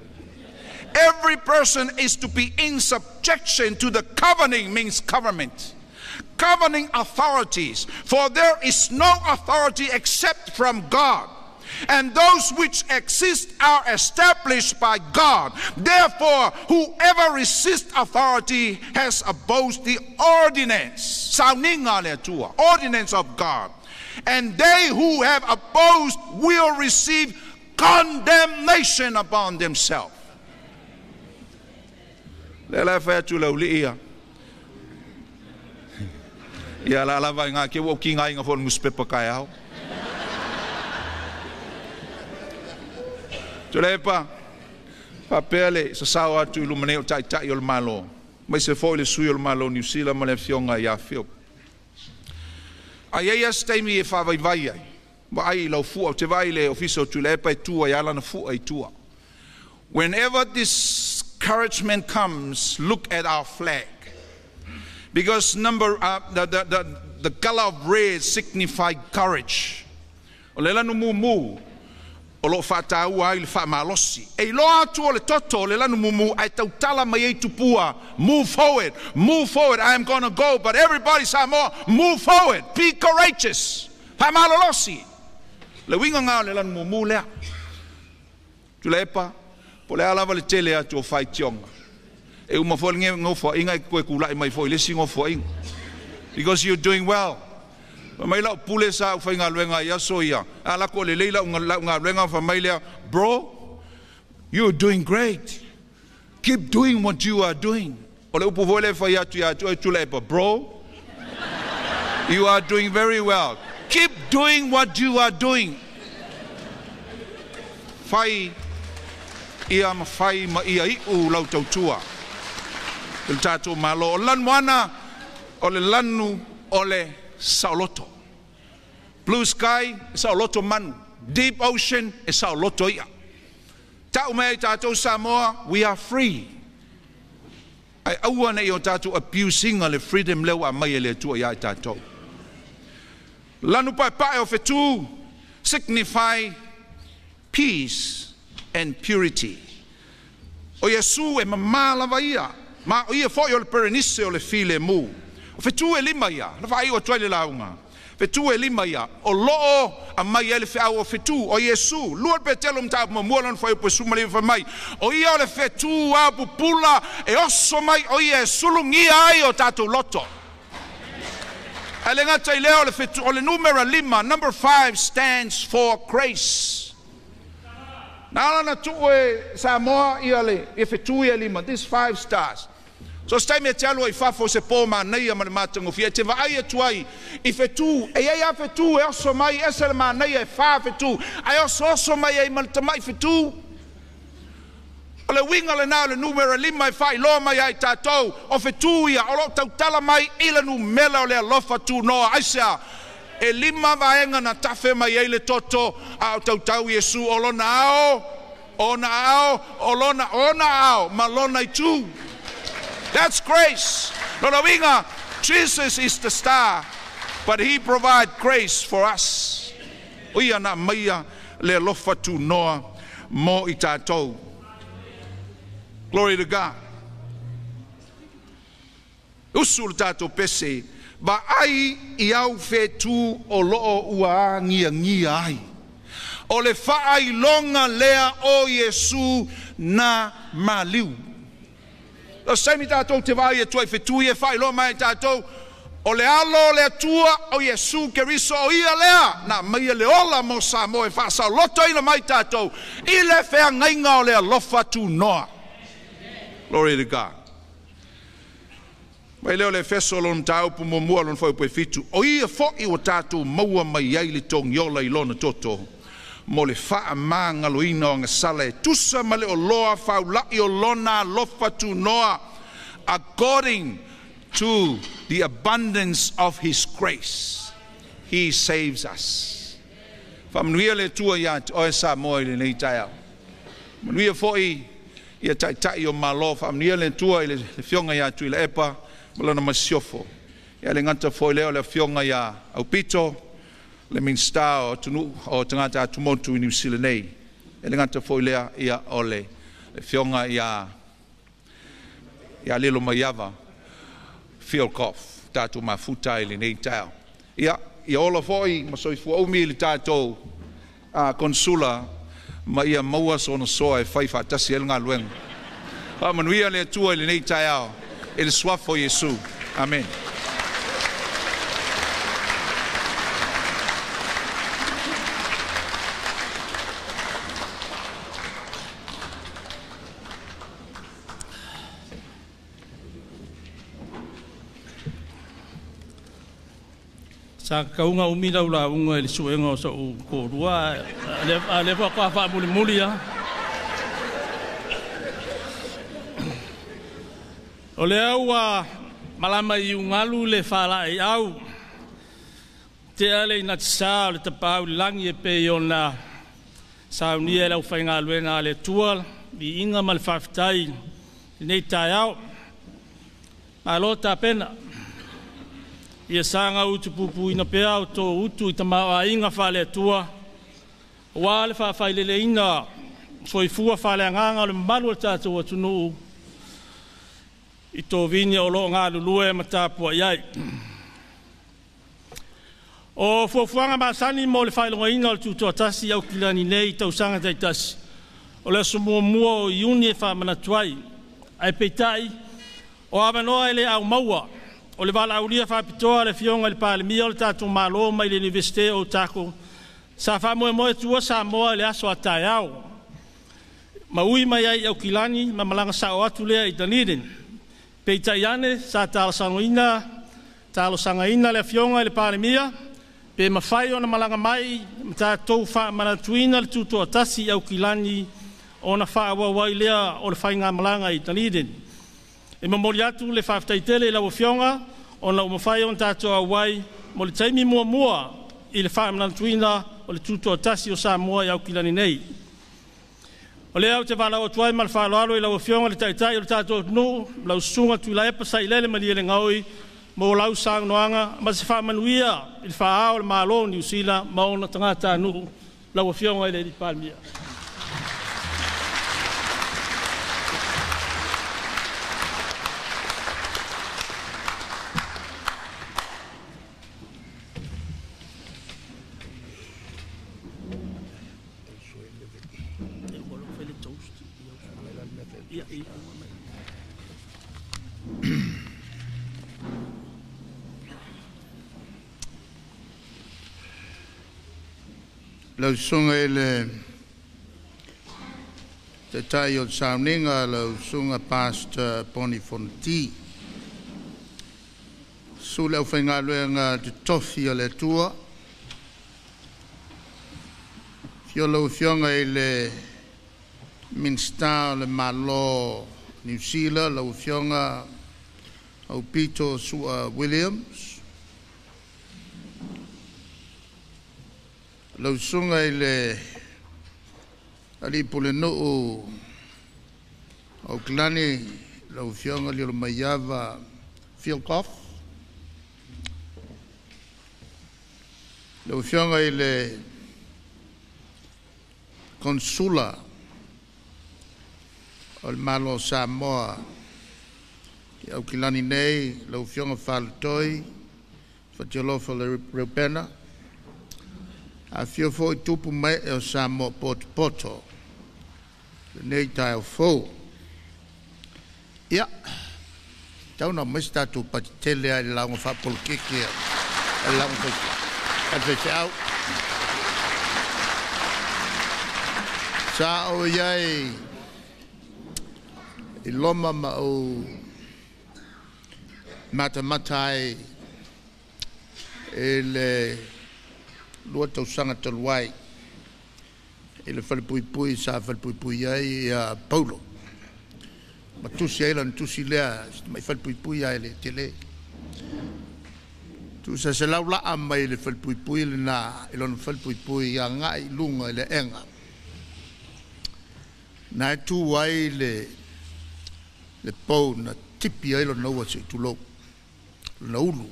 Every person is to be in subjection to the governing means government. Governing authorities, for there is no authority except from God. And those which exist are established by God. Therefore, whoever resists authority has opposed the ordinance, ordinance of God and they who have opposed will receive condemnation upon themselves. Le la fa tu la uli ia. Ia la la vai ngā ke wo ki ngā inga fon muspepa kai au. Tu le pa. Pa pele sa sao atu ilu mane o tai tai o malo. Mai se fo le sui malo New Zealand ma fionga ia fio. Ai ai as taimi e whawai vai ai. Wa ai lau fua o te vai le ofiso tu le epai tua i ala na fua i tua. Whenever discouragement comes, look at our flag. Because number, uh, the, the, the, the color of red signified courage. O le lanu mu mu, o lo whātau ai le. E lo atu o le toto o le lanu mumu ai tau tala mai tupua. Move forward, move forward. I am going to go, but everybody sa more, move forward. Be courageous. Whamalolosi. Le winga ngā le lanu mumu lea. Tu le epa, po le alawa le tele atu o whai tionga. E uma fo nge ngofa inga e koe kulai mai fo i lesi. Because you're doing well. Mai la pule sa fa nga luenga ya so ya ala ko le leila nga luenga fa mai bro you're doing great. Keep doing what you are doing. O le upu vole fa ya tu ya tu tu le bro you are doing very well. Keep doing what you are doing. Fai ia ma fai ma ia i u lau tua. Il tato malo o lan wana o le lanu o le saoloto Blue sky, e sa o manu. Deep ocean, e sa o loto ia. Tau mea tātou Samoa, we are free. Ai aua nei o tātou abusinga le freedom leo a mai le tua ia i tātou. Lanu pai pai signify peace and purity. O Yesu e ia, ma o ia foi o le perenise o le file mu. Whetū e lima ia, na whai o tuai le launga. Whetū e lima ia, o loo a mai ele whiau o whetū, o Yesu, lua pe telo mta ma mualan whai o pe sumali wha mai. O ia o le whetū a pupula e oso mai, o ia e sulungia ai o tātou loto. Ale ngata i leo le whetū, o le numera lima, number five stands for grace. Nala na tu e Samoa ia le, e whetū ia lima, this five stars. So stai me te alo i fafo se pō ma nei a matango fia te vai e tuai i whetū e ei a whetū e oso mai e se le ma nei e whā whetū ai oso oso mai e malta mai whetū o le winga le nā le numera lima e whai loa mai ai tātou o whetū ia o lo tau tala mai i le nu mela o le e lima na tafe mai le toto. A o tau tau Yesu o lona ao. O na ao. O lona o ao. Ma lona i tū That's grace. Lord Winga, Jesus is the star, but He provide grace for us. Uia na maia le lofa tu noa mo i tātou. Glory to God. Usul tātou pese, ba ai i au whetū o loo ua ngia ngia ai. O le whaai longa lea o Yesu na maliu. O saimi tātou te vai e tuai whetui e whai lo mai tātou o le alo le atua o Yesu Keriso o ia lea na mai le ola mo sa mo e whasa loto ina mai tātou i le whea ngainga o le alofa tu noa. Glory to God. Mai leo le feso lon tau pu mo mua lon fai pui fitu. O ia fo i o tātou maua mai ai yola i lona toto mo le faa manga loina o ngasala e tusa ma le o loa faulai o lona lofa tu noa according to the abundance of his grace. He saves us. Whamanuia le tua ia o e sa moa i le nei tai au manuia fo i ia tai o malo. Whamanuia le tua i le fionga ia tu i le epa malona masiofo. Ia le ngata fo i leo le fionga ia au pito le minsta o tunu o tangata tumotu i New Zealand eh? nei. E le ngata foi lea ia ole. Le fionga ia ia lilo mai ava. Feel cough. Tātou ma futa i le nei tau. Ia, ia ola foi, ma soi fu au mi le tātou a konsula ma ia maua so na soa e fai fatasi el ngā luenga. Pa manuia le tua le nei tau. E le swafo Yesu. Amen. Sa kaunga umi ula unga ili suenga o sa u kōrua le a le fa kwa fa muli muli ya. O le au a malama i ungalu le whala i au. Te ale ina tsa o le tapau langi e pe o na sa uni e lau whainga luenga le tua i inga mal whaftai nei tai au. Ma lo ta pena ia sanga utu pupu ina pea o tō utu i tamau a inga le wha whailele ina foi fua whale nganga o le malu a tātou atunuu i tō vinia o loo ngā lulue ma tāpua iai. O fuafuanga mā sani le whailonga o le tūtua au kilani nei tau sanga tei tasi. O le asu mua mua o iuni e whamana tuai. Ai peitai, o amanoa ele au maua o le vala aulia faapitoa le fioga i le palemia o le tatou malo mai le universite o tako. Sa faamoemoe tua sa moa i le aso ataeao ma ui mai ai au kilani ma malaga sao atu lea i dunedin. Peitai ane sa talosanoina talosagaina le afioga i le palemia pe mafai ona malaga mai ma tatou faamanatuina le tutoatasi i au kilani ona faauauai lea o le faigamalaga i dunedin. E mamoli atu le whaftaitele i lau fionga, o na umawhai on tātou a wai, mo le taimi mua mua, i le whaamanatuina o le tuto o tasi o Samoa i au kilani nei. O le au te wala o tuai mal whaaloalo i lau fionga le taitai o le tātou nu, lau sunga tu la epa sa i lele mali ele ngaui, mo lau sang noanga, ma se whaamanuia i le whaao le malo ni usila, ma ona tangata nu, lau fionga i le di palmia. Lau sunga i le te tai o sauninga lau sunga pastor Pony Fonti. Su leu whainga luenga te tofi o le tua. Fio lau fionga i le Minsta o le Malo New Zealand, lau fionga au Pito Sua Williams. lausuga i e le alii polenuu aukelani lau fioga liolo mai ava fielkof lau fioga i e le consula o le malo samoa. I aukelani nei lau fioga faletoi faatiolofa le reupena Re Re a fio fo i tupu mai e o sa mo poto poto. Nei tai o fo. Ia, tau na mai statu pati tele ai launga wha polo kiki e launga wha ka te te au. Sa o iai i loma ma o mata matai e le lua tausaga talu ai. I le falepuipui sa falepuipui ai ia paulo. Ma tusi ai lana tusi lea mai falepuipui ai le tele. Tusa se laula'a mai le falepuipui lenā i lona aga'i luga i le na e ai le le pou na tipi ai lona ua seʻitulou lona ulu.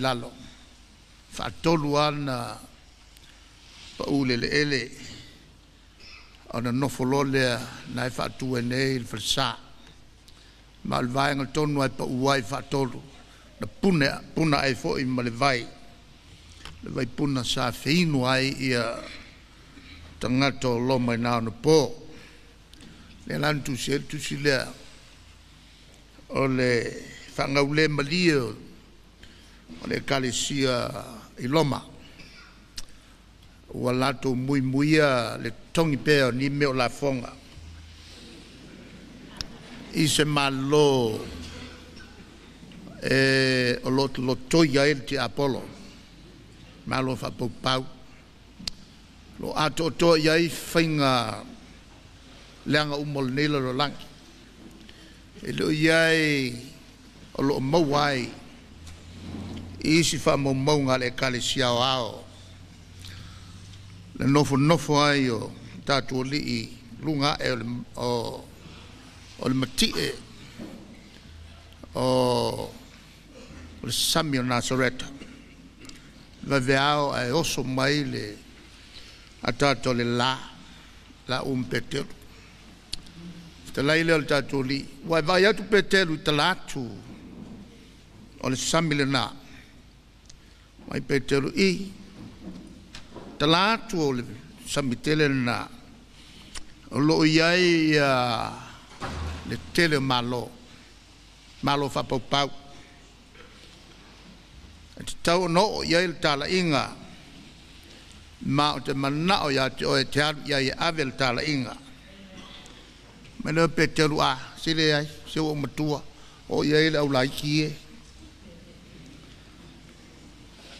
Lalo faatolu ana pa'u lele'ele ona nofolo lea na e fa'atue nei le falesā ma o le vaega tonu ai pa'u ai fa'atolu. Na pune puna ai fo'i ma le vai. Le vai puna sa feinu ai ia tagata o loma ina ona po le lana tusi ai le tusi lea o le fa'agaulē malia o le ekalesia i loma ua latou muimuia le togi pea o ni mea o lafoga i se malo e o lo lotoi ai le ti apolo malo faapaupau lo ato'oto'i ai faiga leaga uma o lenei lalolagi e le'oi ai o lo'o maua ai isi fa mo mo nga le kale sia ao. Le nofo nofo ai o tatu li i lunga e o o le mati e o o le sami o nasoreta va ve ao e oso mai le a tatu le la la um petero te lai le o tatu li wai vai atu petero te latu o le sami le naa mai peteru i. Tala tu o le samitele na o lo iai ia le tele malo. Malo fa pau pau te tau no o iai le tala inga. Ma o te mana o ia te oe te aru iai ave le tala inga. Me le peteru a. Sile iai se o matua. O iai le au laiki e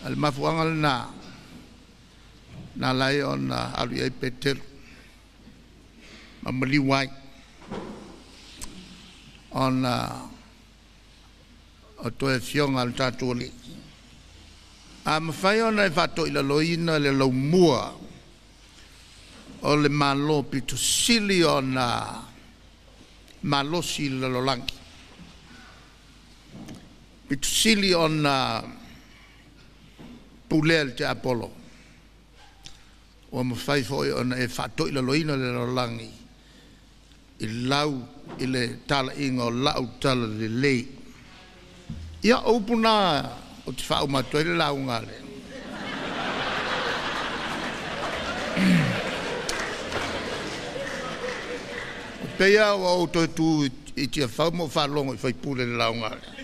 al mafuanga na. Na lai on alu ai petel ma mali wai. On o to e fionga al tatuli A mawhai ona e whato i la loina le lau mua. O le malo pitu sili o na malosi le lolangi. Pitu sili o na pulel te apolo o mo fai foi on e fa to le rolangi. Il lau ile tala o lau tala le le ia opuna o te fa o ma to le lau ngale. [CLEARS THROAT] Pea o auto tu i tia mo whalongo i whaipule le lau ngale.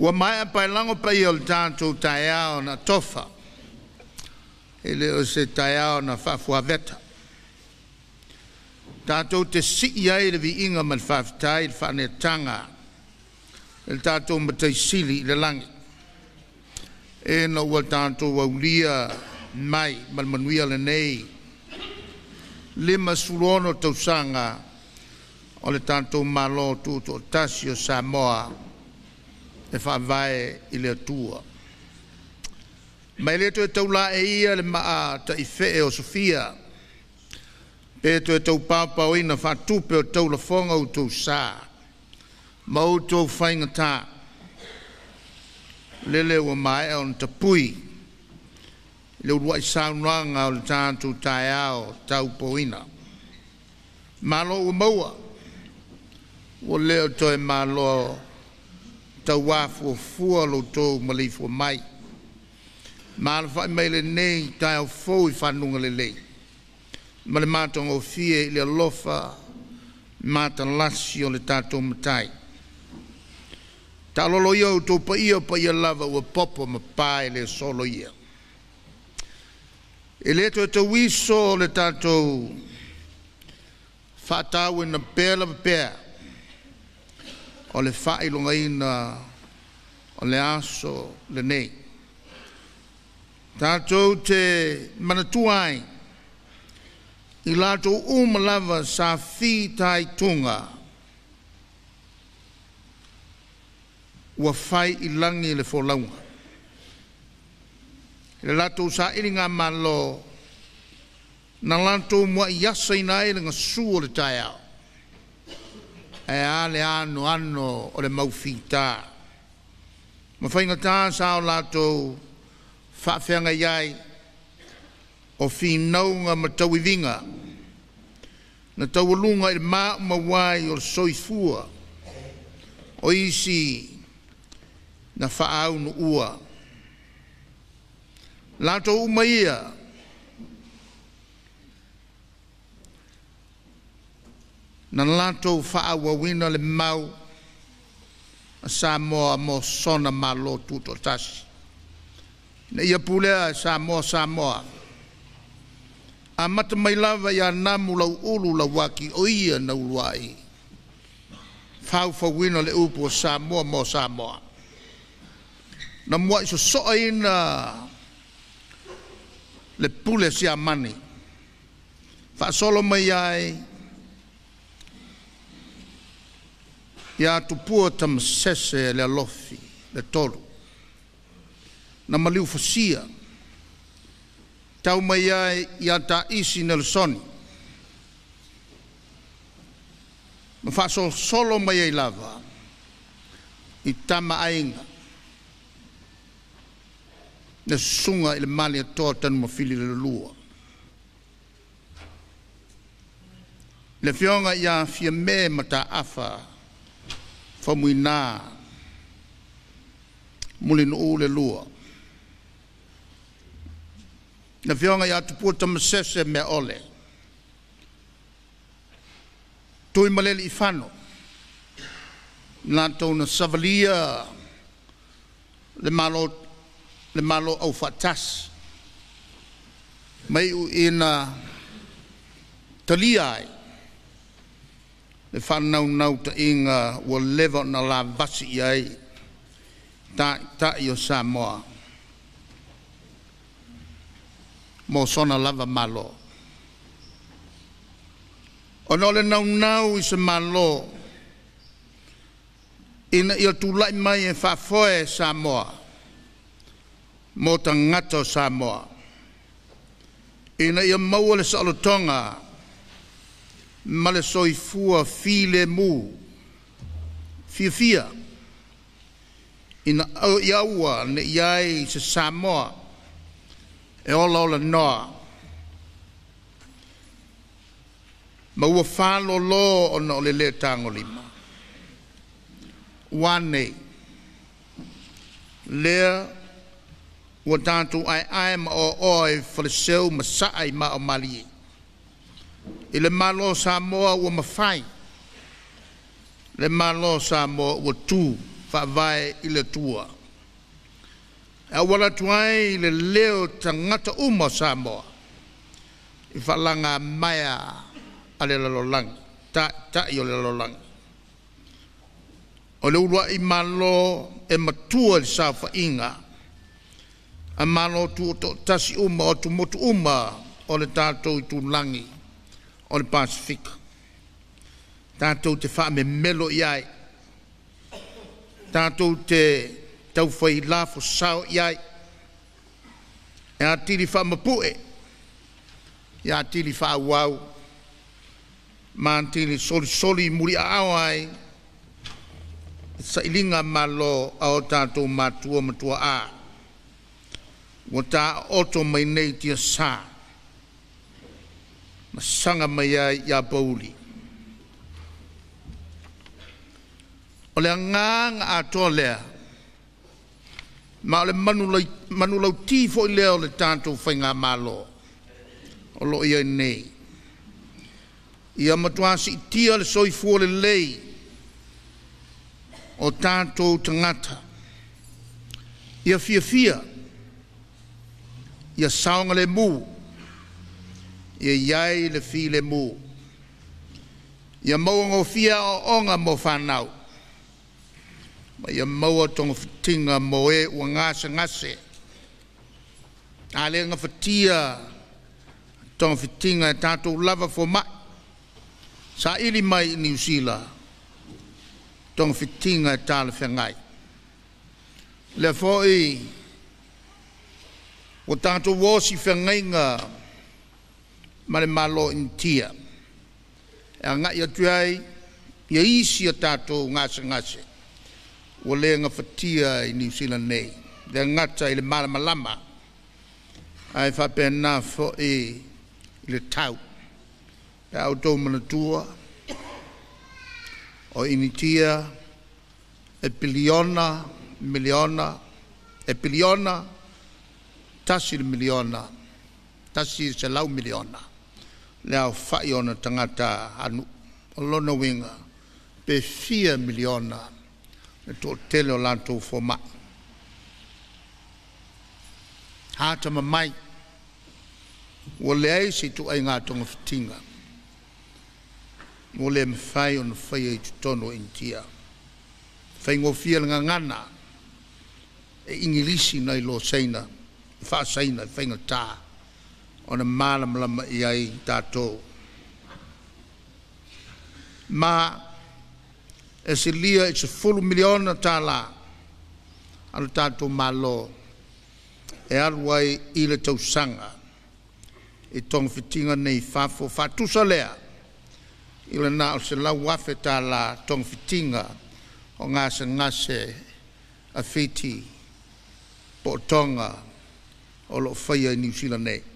Ua mai a pai lango pai o le tātou tai na tofa. E le o se tai ao na whafua veta. Tātou te si ai le vi inga man whaftai le whane tanga. Le tātou matai sili le langi. E na ua tātou au lia mai man manuia le nei. Lima surono tau sanga o le malo tasi o Samoa e whawai i le atua. Mai le to e tau la e ia le maa ta i whee o Sofia. Pe to tau papa o ina whatupe o tau la fonga o tau sā. Ma o tau whainga tā. Lele ua mai o nta pui. Le urua i saunanga o le tātou tai ao tau poina. Malo ua maua. o leo toi malo tau wā fua fua lo tō malifua mai. Ma ala fai mai le nei tai au fau i whanunga le. Ma le mātong o fie i le lofa, mātan lasi o le tātou matai. Ta lolo iau tō pa ia lava ua popo ma pāi le solo ia. E le tō e tau iso le tātou whātau e na pēla. O le whailonga ina o le aso le nei. Tātou te manatuai i lātou umalawa sa whi tai tunga ua whai i le wholaunga. Le lātou sa iringa malo na lātou mua i asa ina e le ngasua le tai e a le ano ano o le maufita. Ma whainga tā sa o lātou whawhianga iai o whinaunga ma tau. Na taualunga i mā wai o soifua o isi na whaau ua. Lātou umaia na lato faa wawina le mau a Samoa mo sona malo tuto tasi. Na ia pulea Samoa Samoa. A mata mai lava ia namu ulu la waki o ia na uluai. Fau wawina le upu o Samoa mo Samoa. Na mua iso soa ina le pule si amani. Fa solo mai ai iā tupua tamasese le alofi le tolu na maliu fasia tau mai ia iā taisi na lesoni ma faasolosolo mai ai lava. I tama tamaaiga na susuga i le mali atoa tanumafili le lulua le fioga ia fia me ma taafa famuina muli no ule lua. Na vionga ya tu puta mesese me ole. Tu imalel ifano nato na savalia. Le malo le malo au fatas mai u ina taliai le whanau nau ta inga ua lewa na la vasi i ai ta, ta i o Samoa. Mo sona lava malo. O no le nau nau i se malo ina ia tulai mai e whafoe Samoa, mo ta ngata o Samoa. Ina ia le saalotonga, ma le soifua file mu, fia fia. Ina au ne iai se Samoa, e ola ola noa. Ma ua whalo lo o le le tango lima. Wane. Lea ua tātou ai ai ma o oi whaleseu ma o mali. I le malo Samoa ua mawhai. Le malo Samoa ua tū whawai i le tua. E wala tuai le leo tangata uma Samoa. I whalanga maia a le lalolangi. Ta, ta i o le lalolangi. O le urua i malo e matua le sa inga. A malo tu tasi uma o tu motu uma o le tātou i o le Pasifika. Tātou te wha me melo i ai. Tātou te tau whai lafo sao i ai. E a tiri wha mapue. E a tiri wau. Ma tiri soli soli muri a ai. Sa ilinga malo a o tātou matua matua a. Wa tā mai nei tia sā. masanga mai ai ia pauli. O le anganga a lea, ma o le manulau tifo i lea o le tātou whainga malo, o lo ia nei. Ia matuasi i tia le soifu o le lei, o tātou tangata. Ia fia ia saonga le Ia iai le fi le mu. Ia maua ngō fia o onga mo whanau. Ma ia maua tonga fitinga mo e ua ngase ngase. A le nga fatia tonga fitinga e tātou lava fo mai. Sa ili mai i New Zealand. Tonga fitinga e tāle whengai. Le fo i o tātou wosi whengai ngā ma le malo in tia. E a ngai atu ai, ia isi a tātou ngase ngase. O le nga fatia i New Zealand nei. Le ngata i le malama lama. Ai whape nā fo i i le tau. Pe au tau mana tua. O initia e biliona, miliona, e biliona, tasi miliona, tasi se lau miliona. Le au whai ona tangata anu, o lona winga, pe fia miliona, le tō tele o lantou fo mai. Hata mai, o le ai si tu ai ngā tonga fitinga. O le mwhai o na whai e tu tono intia. Whai ngō fia ngā ngana, e ingilisi nei lo seina, wha seina, whai ngā tā, o na mālam lama i ai. Ma, e se lia e se fulu miliona tā la, tātou mālo, e aruai i le tau sanga, i tong fitinga nei fafo, fatusa lea, i le nā o se lau wafe tā la tong fitinga, o ngase ngase a fiti, po tonga, o lo i New Zealand nei.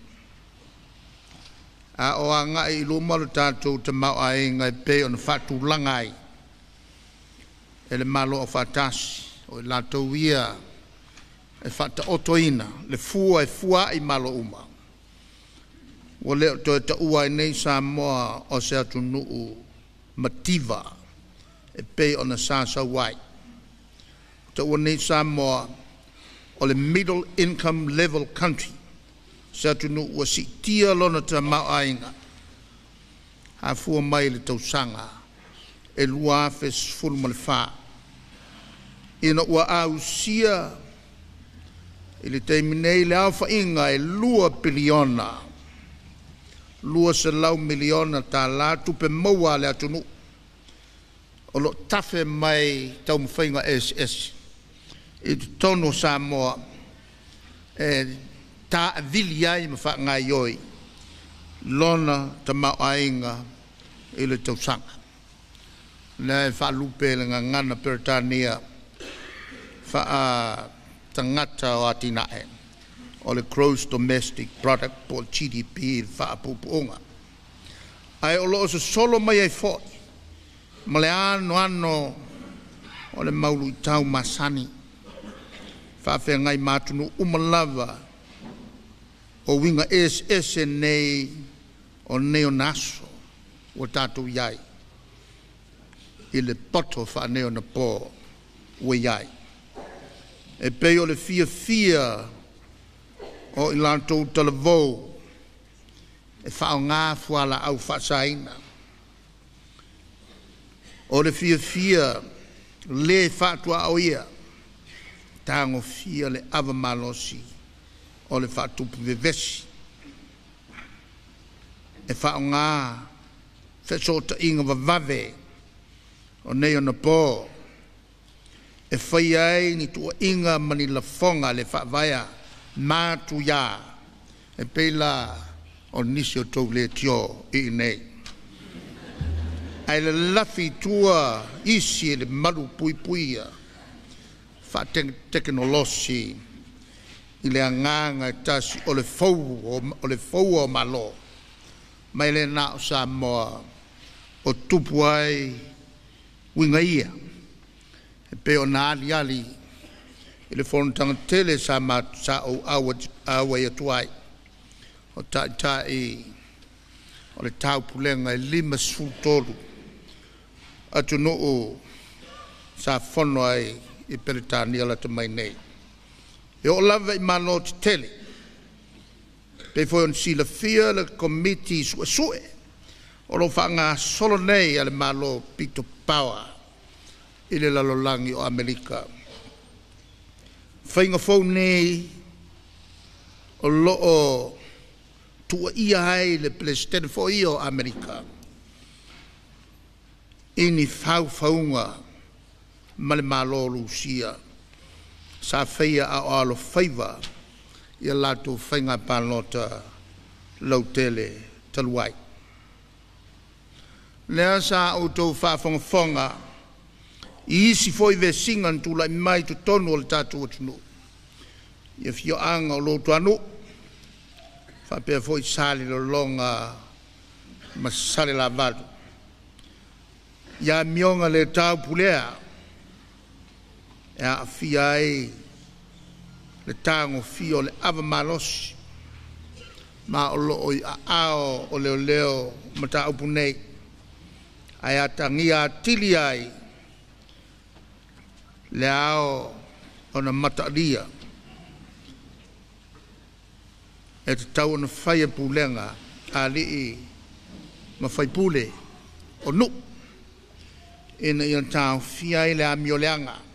A o a ngā i lo malu tātou te mau a e ngai pe o na whatu langai, le malo o whatasi, o i lātou e otoina, le fua e fua i malo uma. Wa leo to ta ua nei sa moa o se atu nuu mativa e pe o na sa wai. Ta ua nei sa moa o le middle income level country se atu nuu ua si tia lona ta mau ainga. Ha fua mai le tau sanga e lua fes fulma le faa. Ina ua au sia i le teimi nei le alfa inga e lua piliona. Lua se lau miliona ta la tupe maua le atunu o lo tafe mai tau mwhainga SS i tu tono sa moa e ta vili ai ma wha ngai oi. Lona ta mau ainga i le tau sanga. Na e wha lupe le ngā ngana Peritania wha a tangata o atina e o le gross domestic product po GDP wha a pupuonga ai o loo se solo mai ai fo ma le ano ano o le maulu i tau masani fa fe ngai matunu umalava o winga es ese nei o neonaso o tatu yai i le poto fa neo na po we yai e pei o le fia fia o i lantou talavou e whao ngā fuala au whaasaina. O le fia fia le whaatua o ia, tango fia le ava malosi o le whaatupu vevesi. E whao ngā whesota inga vavave o neo na pō. E whai ai ni tua inga mani la fonga le whaavaya mātu ia. E peila o nisi o tau le tio i nei. Ai le lafi tua isi e le malu pui puia, fa te teknolosi i le anganga e tasi o le fau o le fau o malo, mai le na o sa moa o tupu ai winga ia, e pe o na ali ali i le fonontanga tele sa ma sa o awa awa ia tuai o ta ta e o le tau pulenga e lima sfutolu atu no o sa fono ai i peritani ala te mai nei e o lava i mano te tele pe foi on si la fia le committee su sue. O lo fanga solo nei ale malo pito power. I le lalolangi o Amerika. Fainga fau nei o lo o tua ia ai le presidente fo io Amerika. Ini fau faunga ma le malo lusia sa feia aʻoalo faiva ia latou faiga palota lautele talu ai lea sa outou faafogafoga i isi foʻi vesiga na tulaʻi mai totonu o le tatou atunuu ia fioaga o loutou anuu faapea foʻi sale lologa ma sale lavalu ia mioga le taupu lea e a fia e le tango fio le ava malos ma o lo o a ao o leo leo mata upu nei. A e a tangi a tili ai le ao o na e te tau na fai e pulenga a li i ma fai pule o nu. Ina i an tango fia le a mioleanga.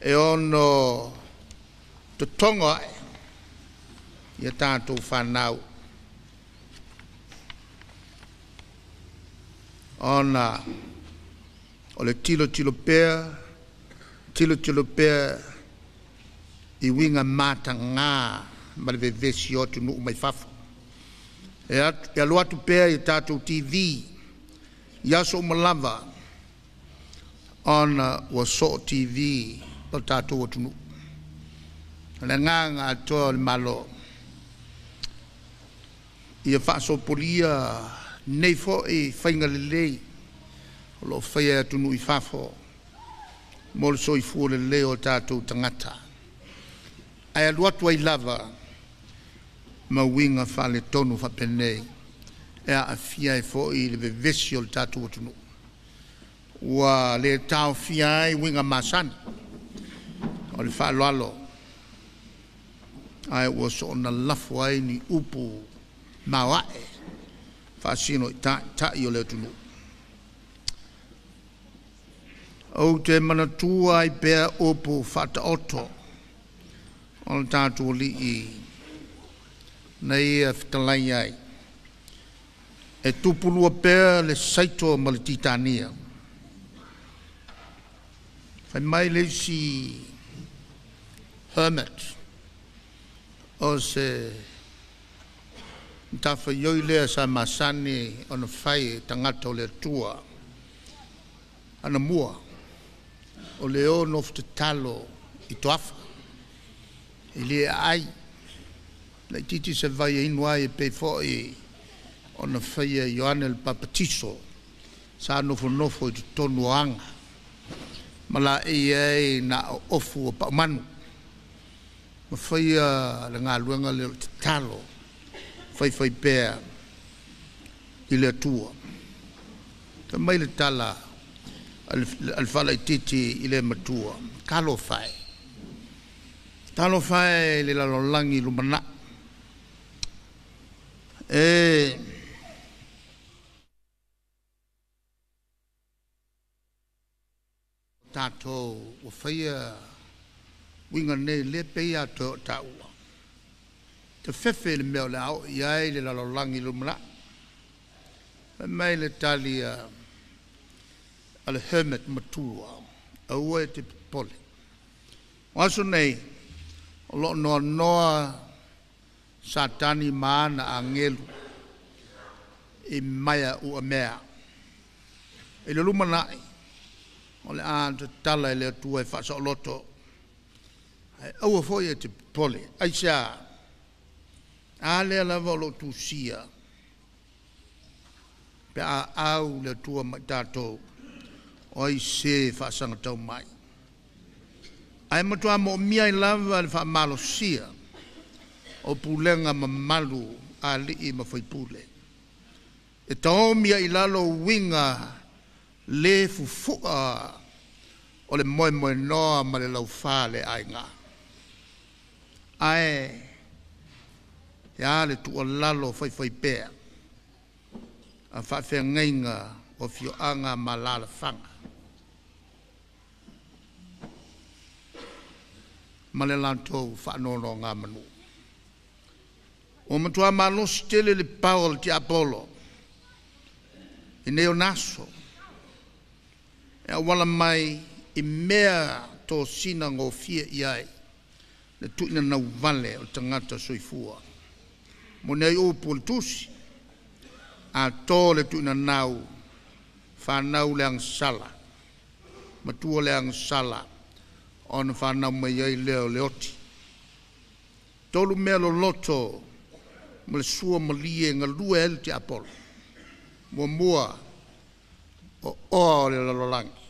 E ono te tonga e i a tātou whanau ona o le tilo tilo pēr tilo tilo pēr i winga mata ngā ma le vevesi o tu nuu mai fafo. E, alo atu pēr i tātou TV, i aso malava, on uh, wa so TV, o tu nuu. Le nganga atoa le malo, i a whaaso polia, nei fo e whainga le lei, o lo whaia atu nuu i fafo, mo le so i fuo le leo tātou tangata. Ai alu atu ai lava, ma winga fale tonu fa penei. E a fia e fo i le vevesi o le tatu atunu wa le tau fia i winga masani o le faaaloalo ae ua so ona lafo ai ni upu maoaʻe faasino i taʻitaʻi o le atunuu ou te manatua ai pea upu faataoto o le tatou alii na ia fetalai ai. E tupulua pea le saito ma le titania. Fai mai le isi hermit. O se ta fa yoi lea sa masani o na fai tangata o le tua. Ana mua o le o nof te talo i i ai le titi se vai e inua e pe fo i o na fai e Ioane Papatiso sa nofo nofo i tonu anga. Mala e e na ofu o pa manu ma fai a le ngā luenga le te talo fai fai pēr i le tua ta mai le tala al fala i titi i le matua kalo fai talo fai le lalolangi lumana e tātou o whaia winga nei le pe ia to ta u te fefe le mea o le au, iai le lalo langi lumla. mai le tali a le hermit matua, a ua e te poli. Waso nei, o lo noa satani maana a ngelu i maya ua mea. E le lumanai, o le aan te i le atua e fasa aua foi e te pole. Ai sa a le ala volo tu sia. Pe a au le tua mai tato o ai se whasanga tau mai. Ai matua mo mia i lava le wha malo sia. O pulenga ma malu a li i ma foi pule. E tau mia i lalo winga le fufua. O le moe moe noa ma le lau wha le ai Ai, e a le tu o lalo fai fai pēr, a ngainga o fio anga ma lala whanga. Ma le lantou wha nono ngā manu. O matua malo stele le Paul ti Apollo, i neo naso, e wala mai i mea tō sina ngō fia i ai le tuina nau vale o tangata soifua. Mo nei o politusi a tō le tuina nau whanau le sala matua le sala o na whanau mai ai leo le oti. Tolu mea lo loto mo le sua lie ngā lua el te apolo. Mo mua o o le lalolangi.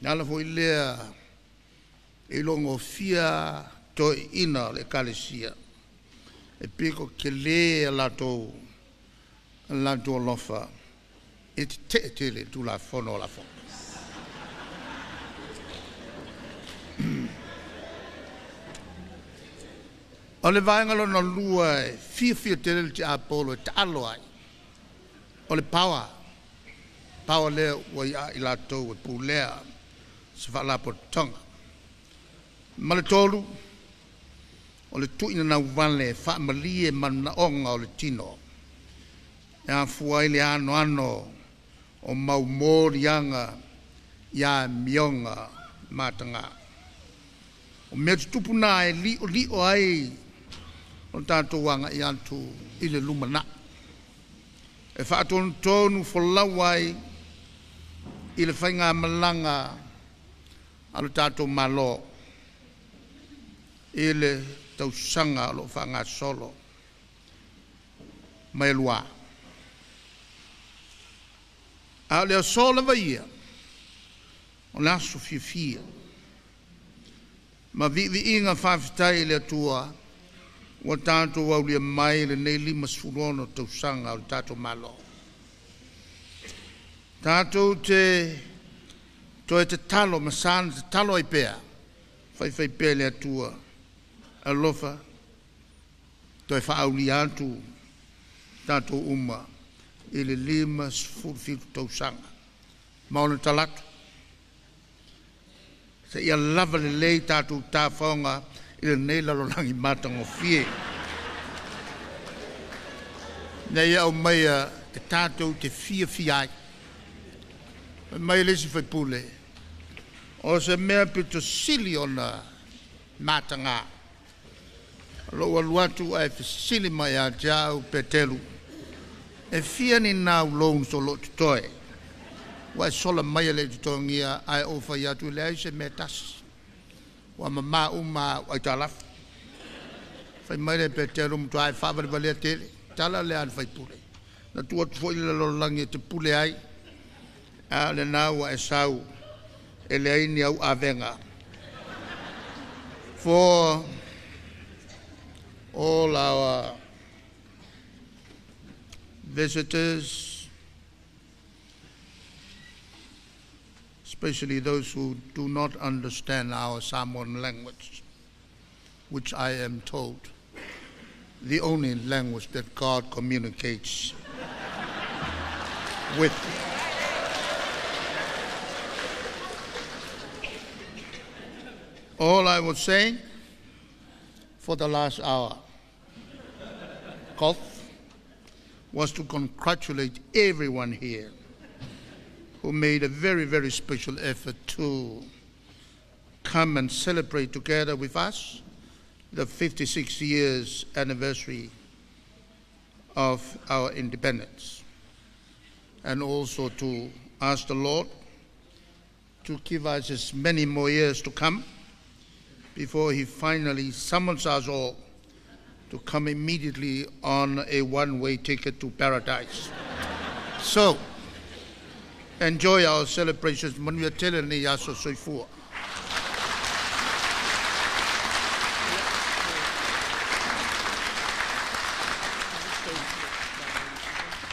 Nala foi lea e longo fia to ina le kalesia. E piko ke le lato lato la lofa. It te te le tu la fono la fo. [CLEARS THROAT] O le vaingalo no lua e fia fia te apolo e te aloai o le pawa pawa le wa ia ilato e pulea se va ma le tolu o le tuina na wale fa malie man onga o le tino. Ya fuai le ano ano o mau mori anga ya mionga matanga o me tupu na e li o li o ai o tato wanga i antu i le lumana. E fa tonu tonu fo lawai i le whainga malanga alo tātou malo i le tausanga lo whanga solo. Mai lua. A leo sola vaia o le aso fia fia. Ma vi vi inga whawhitai le tua. Wa tātou au lia mai le nei lima sfurono tausanga o tātou malo. Tātou te to e te talo ma san te talo i pea fai fai pea le atua alofa. To fa auli antu tanto uma ele limas fulfil to sang maona talat se ia lava le tatou tatu ta fonga ele nela lo langi mata ngo fie. Na ia o meia te tatu te fia fiai mai lesi fai pule o se mea pito sili ona matanga lo wa luatu a e sili mai a jau petelu. E fia ni nga u loun so lo tutoe. Wa sola mai le tutongia ai ofa yatu le aise me tas. Wa ma ma u ma wa italafu. Fai mai le petelu mtu ai fawari valia tele. Tala le an fai pule. Na tuat foi le lo langi te pule ai. A le nga u a e sau. E le aini au avenga. For... all our visitors, especially those who do not understand our Samoan language, which I am told the only language that God communicates [LAUGHS] with. All I was saying for the last hour, cough, was to congratulate everyone here who made a very, very special effort to come and celebrate together with us the 56 years anniversary of our independence. And also to ask the Lord to give us as many more years to come before He finally summons us all to come immediately on a one way ticket to paradise. [LAUGHS] so, enjoy our celebrations. Manuel Tele ni yaso soifua.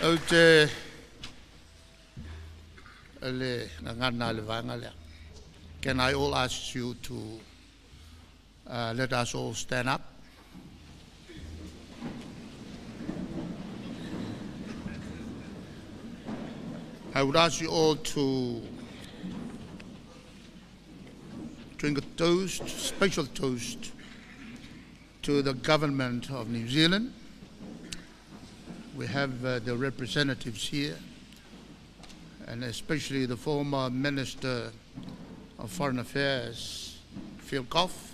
O te le ngana le vanga. Can I all ask you to uh, let us all stand up? I would ask you all to drink a toast, special toast, to the government of New Zealand. We have uh, the representatives here, and especially the former Minister of Foreign Affairs, Phil Goff,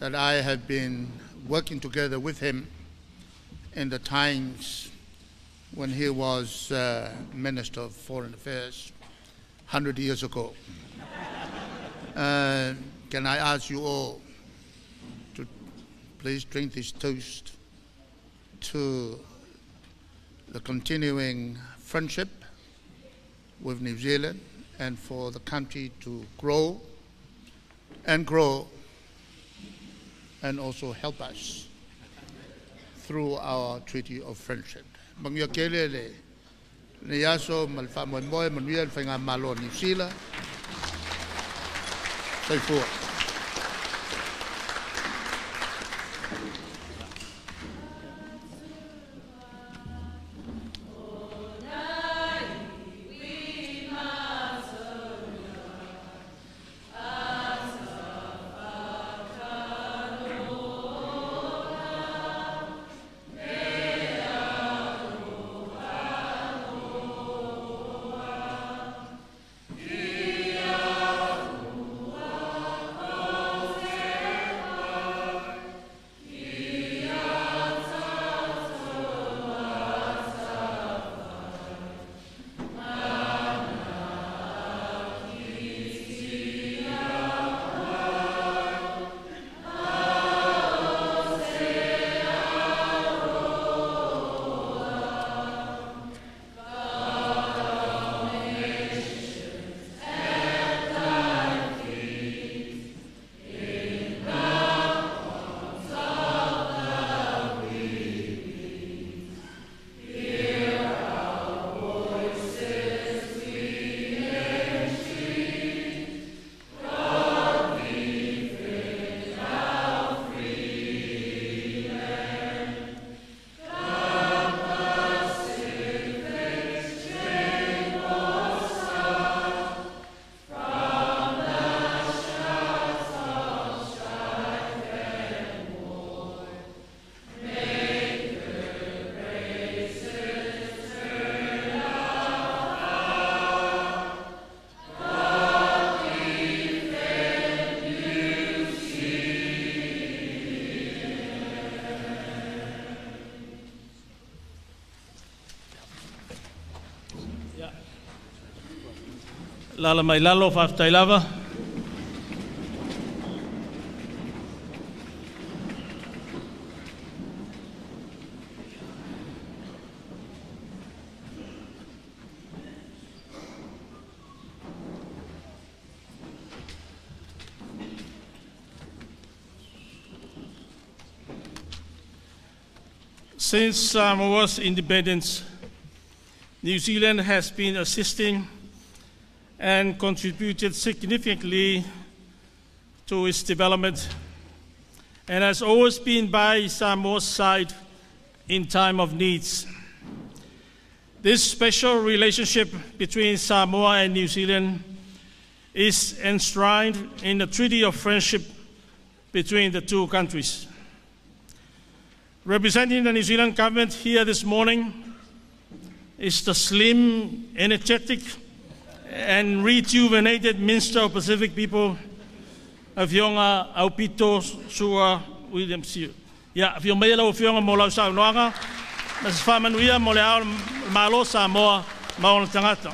that I have been working together with him in the times when he was uh, Minister of Foreign Affairs 100 years ago. Uh, can I ask you all to please drink this toast to the continuing friendship with New Zealand and for the country to grow and grow and also help us through our treaty of friendship. Mangia kele le le yaso malfa mo mo manuel fenga malo ni sila. Sai. Lala. Since Samoa's independence, New Zealand has been assisting and contributed significantly to its development and has always been by Samoa's side in time of needs. This special relationship between Samoa and New Zealand is enshrined in the Treaty of Friendship between the two countries. Representing the New Zealand government here this morning is the slim, energetic, and rejuvenated Minister of Pacific People, Avionga Aupito Sua William Sio. Ya, Aviong mai lau Avionga mo lau sa unoanga, na sa whamanuia mo le ao malo sa moa maona tangata.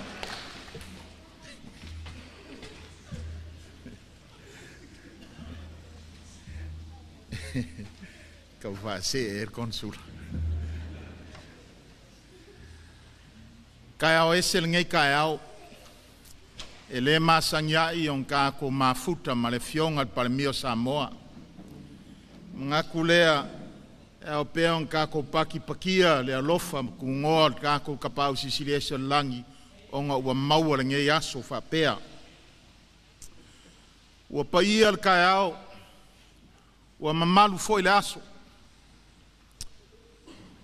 [LAUGHS] Kau fa se er konsul. Kai au esel ngai kai au. E le masanga i on ka ko mafuta ma le fionga pale mio Samoa. Nga kulea e au pe on ka ko paki pakia le alofa ku ngoa ka ko kapau sisilia langi o nga ua maua le ngai aso fa pea. Ua paia le kai au. Ua mamalu foi le aso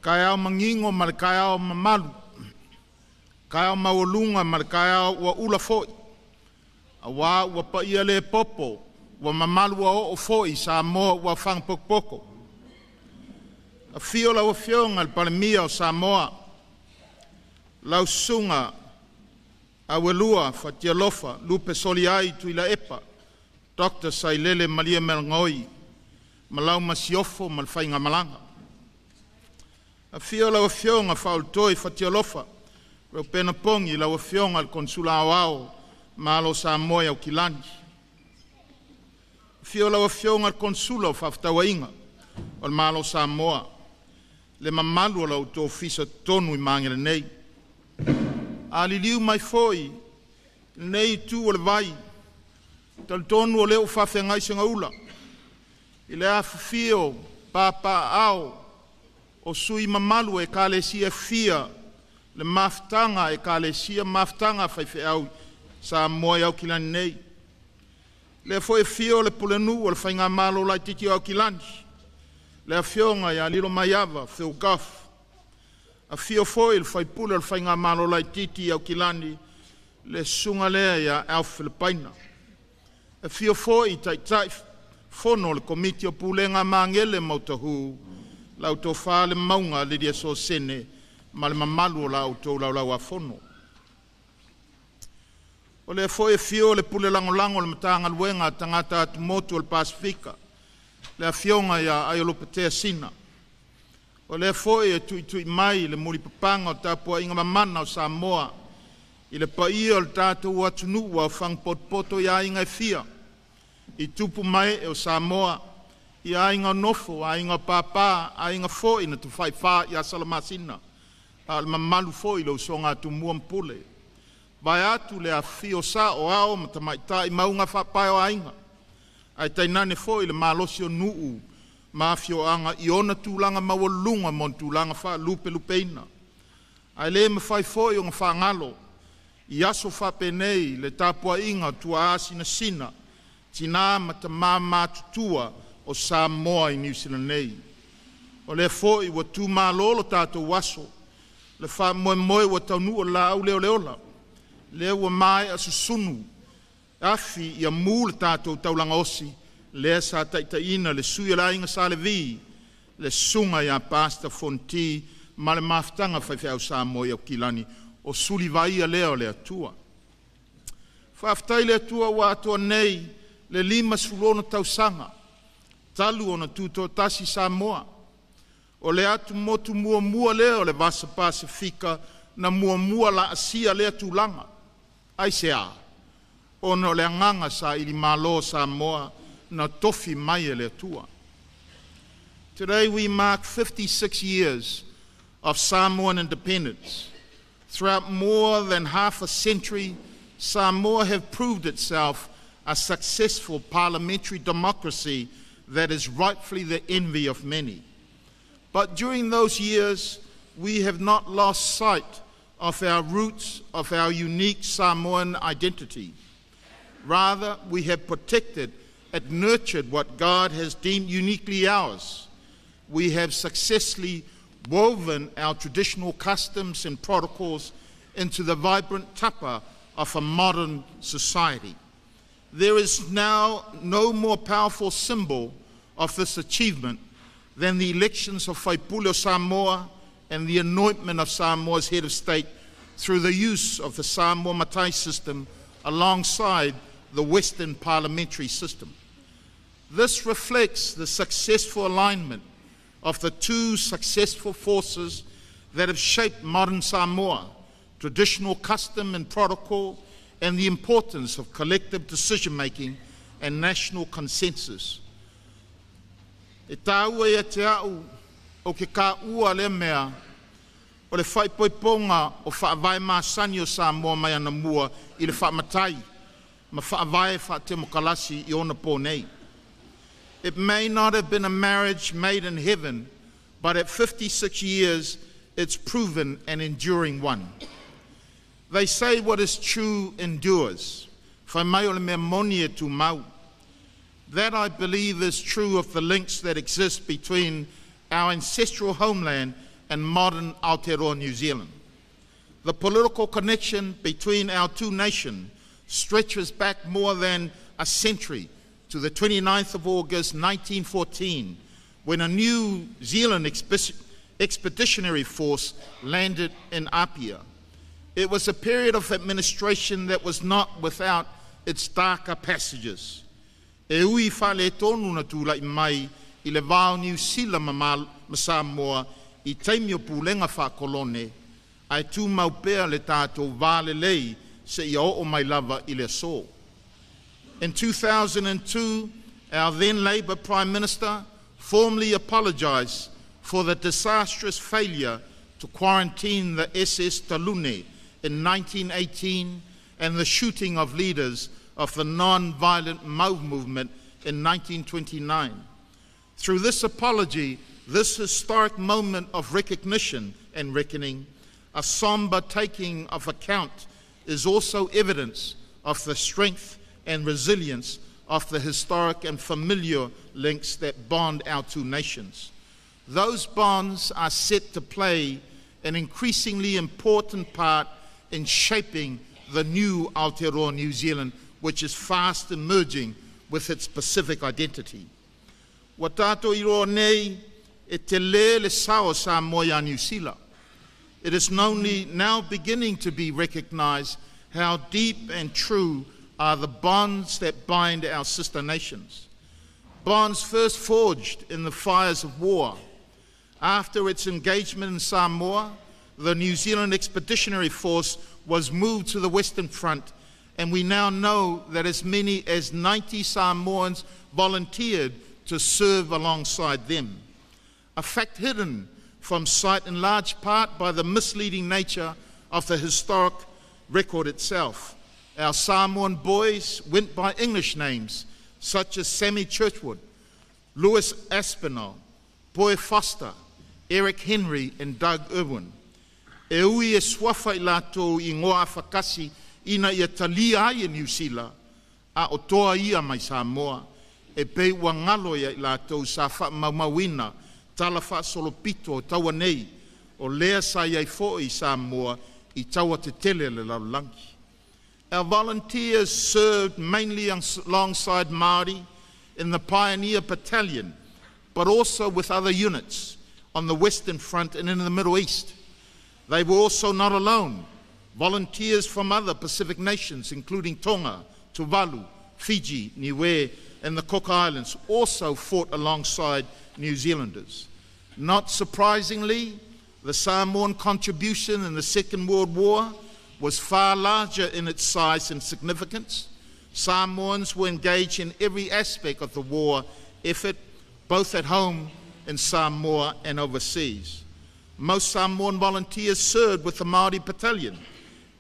kai au mangingo ma le kai au mamalu kai au maulunga ma le kai au ua ula foi a wā ua pa ia le popo ua mamalu a o foi sa a fio la ua fionga le o Samoa lau sunga a welua fatia lofa lupe soli ai tu ila epa. Dr. Sailele Malielegaoi malau masiofo mal fainga malanga. A fio la fionga faul toi fatia lofa. Ro pena pongi la fionga al konsula awao malo sa moya o kilani fio la fionga al konsula o faftawainga o malo sa moa. Le mamalu la to fisa tonu i mangere nei. Mai foi. Nei tu o le vai. Tal tonu o leo fafengai senga ula. I le afio papa ao o sui mamalu e ka le sia fia. Le maftanga e ka le sia sa moa au kilani nei. Le foi fio le pulenu o le fainga malo la tiki au kilani le afionga ya lilo mayava fe u gaf a fio foi le fai pule le fainga malo la tiki au kilani le sunga lea ya au Filipaina. A fio foi tai tai fono le komiti o pulenga mangele mautahu lau tō le maunga le dia so sene ma le mamalu o lau tō lau lau a. O le fo e fio le pule lango lango le matanga luenga tangata motu o le Pasifika le a fionga ya aiolopetea sina. O le fo e tui mai le muri papanga o tapua inga mamana o Samoa i le paia o le tātou atunu wa fang pot poto ya inga e fia i tupu mai e o Samoa i ainga nofo, a inga papa, a inga fo ina tu fai fa i asala masina. A le mamalu fo i lo songa tu mua mpule. Vai atu le a fio sa o ao ma tamaita i maunga fa pai o ainga. Ai tai nane fo i le malosi o nuu ma fio anga i ona tūlanga maua lunga mon tūlanga fa lupe lupeina. Ai le me fai fo i onga fa ngalo. I aso fa penei le tapua inga tua asina sina. Tina ma ta mama tutua o Samoa i New Zealand nei. O le fo i wa tu malolo tātou waso. Le wha moe moe wa taunu o la au leo leo la. Le wa mai a susunu. Afi i a mū le tātou taulanga osi. Le sa taita ina le sui la inga sa le sunga ia pasta fonti. Ma le maftanga fai fai au Samoa i au kilani. O suli vai a leo le atua. Whaftai le atua wa atua nei. Le lima sulona tau sanga talu ona tuto tasi Samoa. O le atu motu mua mua lea o le vasa Pasifika na mua mua la asia lea tūlanga. Ai se a, ona o le anganga sa i na tofi mai e le atua. Today we mark 56 years of Samoan independence. Throughout more than half a century, Samoa have proved itself a successful parliamentary democracy that is rightfully the envy of many. But during those years, we have not lost sight of our roots, of our unique Samoan identity. Rather, we have protected and nurtured what God has deemed uniquely ours. We have successfully woven our traditional customs and protocols into the vibrant tapa of a modern society. There is now no more powerful symbol of this achievement than the elections of Whaipulo Samoa and the anointment of Samoa's head of state through the use of the Samoa Matai system alongside the Western parliamentary system. This reflects the successful alignment of the two successful forces that have shaped modern Samoa traditional custom and protocol, and the importance of collective decision making and national consensus. E tāua ia te au o ke le mea o le o māsani o mai ana mua i le ma i ona. It may not have been a marriage made in heaven, but at 56 years, it's proven an enduring one. They say what is true endures. That I believe is true of the links that exist between our ancestral homeland and modern Aotearoa New Zealand. The political connection between our two nations stretches back more than a century to the 29th of August 1914 when a New Zealand expe- expeditionary force landed in Apia. It was a period of administration that was not without its darker passages. E ui whale tonu na tūlai mai i le Zealand ma, i pēr le o mai lava i le. In 2002, our then Labour Prime Minister formally apologised for the disastrous failure to quarantine the SS Talune in 1918 and the shooting of leaders of the non-violent Mau movement in 1929. Through this apology, this historic moment of recognition and reckoning, a somber taking of account, is also evidence of the strength and resilience of the historic and familiar links that bond our two nations. Those bonds are set to play an increasingly important part in shaping the new Aotearoa New Zealand, which is fast emerging with its Pacific identity. Wa tātou i roa nei e te lē le sao New Zealand. It is only now beginning to be recognized how deep and true are the bonds that bind our sister nations. Bonds first forged in the fires of war. After its engagement in Samoa, the New Zealand Expeditionary Force was moved to the Western Front, and we now know that as many as 90 Samoans volunteered to serve alongside them. A fact hidden from sight in large part by the misleading nature of the historic record itself. Our Samoan boys went by English names such as Sammy Churchwood, Louis Aspinall, Boy Foster, Eric Henry, and Doug Irwin. E ui e swafa i i ngoa whakasi ina ia talia ai e New Zealand, a o toa ia mai Samoa, e pei ua ngalo ia i lātou sa wha maumawina, tala wha solopito o taua nei, o lea sa iai fo i Samoa i taua te tele le laulangi. Our volunteers served mainly alongside Māori in the Pioneer Battalion, but also with other units on the Western Front and in the Middle East. They were also not alone. Volunteers from other Pacific nations, including Tonga, Tuvalu, Fiji, Niue, and the Cook Islands, also fought alongside New Zealanders. Not surprisingly, the Samoan contribution in the Second World War was far larger in its size and significance, Samoans were engaged in every aspect of the war effort, both at home in Samoa and overseas. Most Samoan volunteers served with the Maori Battalion,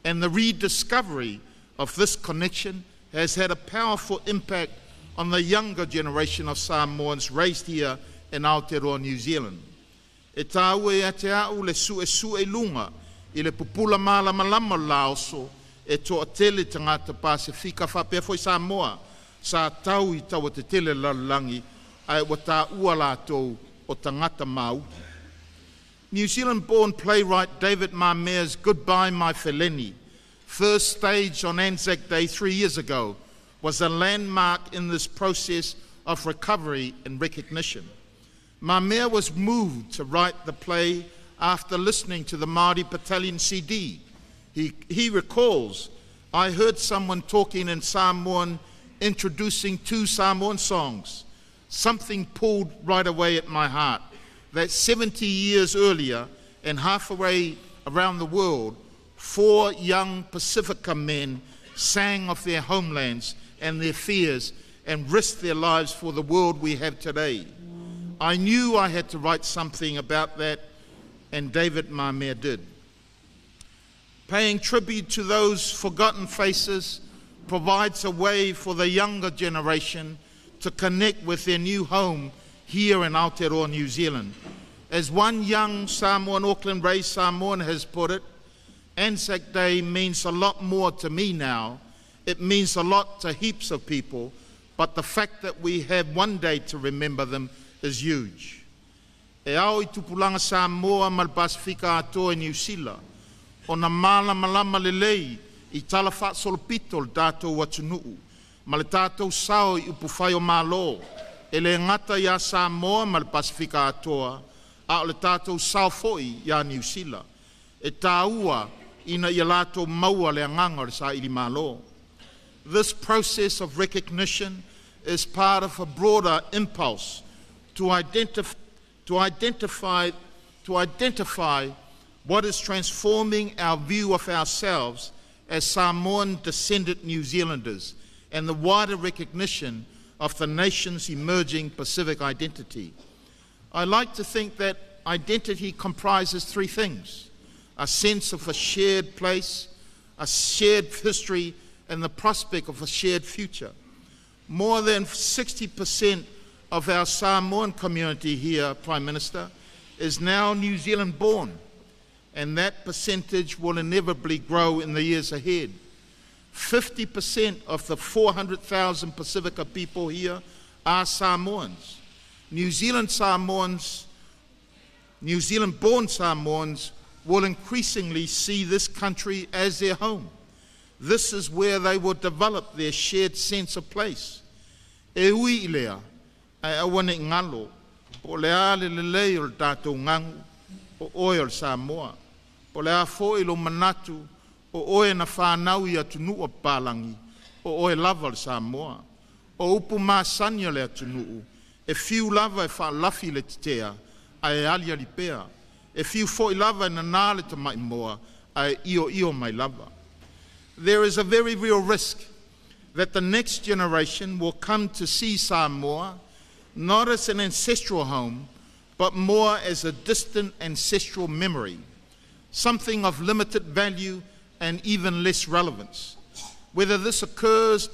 and the rediscovery of this connection has had a powerful impact on the younger generation of Samoans raised here in Aotearoa, New Zealand. E tāu e te au le su e su e lunga i le pupula malama lama laoso e toa tele tangata Pasifika whapea foi Samoa sa tau i taua te tele lalangi ai wa tā ua lātou o tangata mau. New Zealand-born playwright David Mamea's Goodbye My Feleni, first staged on Anzac Day three years ago, was a landmark in this process of recovery and recognition. Mamea was moved to write the play after listening to the Māori Battalion CD. He, he recalls, I heard someone talking in Samoan introducing two Samoan songs. Something pulled right away at my heart that 70 years earlier and halfway around the world, four young Pacifica men sang of their homelands and their fears and risked their lives for the world we have today. I knew I had to write something about that, and David Mamea did. Paying tribute to those forgotten faces provides a way for the younger generation to connect with their new home here in Aotearoa, New Zealand. As one young Samoan, Auckland raised Samoan has put it, Anzac Day means a lot more to me now. It means a lot to heaps of people, but the fact that we have one day to remember them is huge. E ao i tupulanga Samoa ma le Pasifika atoa i New Zealand, o na mala malama le lei i tala wha solopito le tātou watunuu, ma le tātou sao i upufai o malo, e le ngata ia Samoa ma le Pasifika atoa, a o le tātou sao foi ia New Zealand, e tāua ina ia lātou maua le anganga le sa ili malo. This process of recognition is part of a broader impulse to, identif- to, identify, to identify what is transforming our view of ourselves as Samoan descendant New Zealanders and the wider recognition of the nation's emerging Pacific identity. I like to think that identity comprises three things a sense of a shared place, a shared history, and the prospect of a shared future. More than 60% of our Samoan community here, Prime Minister, is now New Zealand born, and that percentage will inevitably grow in the years ahead. 50% of the 400,000 Pacifica people here are Samoans. New Zealand Samoans, New Zealand born Samoans will increasingly see this country as their home. This is where they will develop their shared sense of place. E ui lea, ai awane ngalo, lea le le lei o le tātou ngangu, o oe o le Samoa, po lea fo i lo manatu, o oe na whānau i atunu o pālangi, o oe lava le Samoa, o upu māsania le atunu, e fiu lava e whaalafi le titea, ai alia li pea, e fiu fo i lava na nāle ta mai moa, ai io io mai lava. There is a very real risk that the next generation will come to see Samoa not as an ancestral home, but more as a distant ancestral memory, something of limited value and even less relevance. Whether this occurs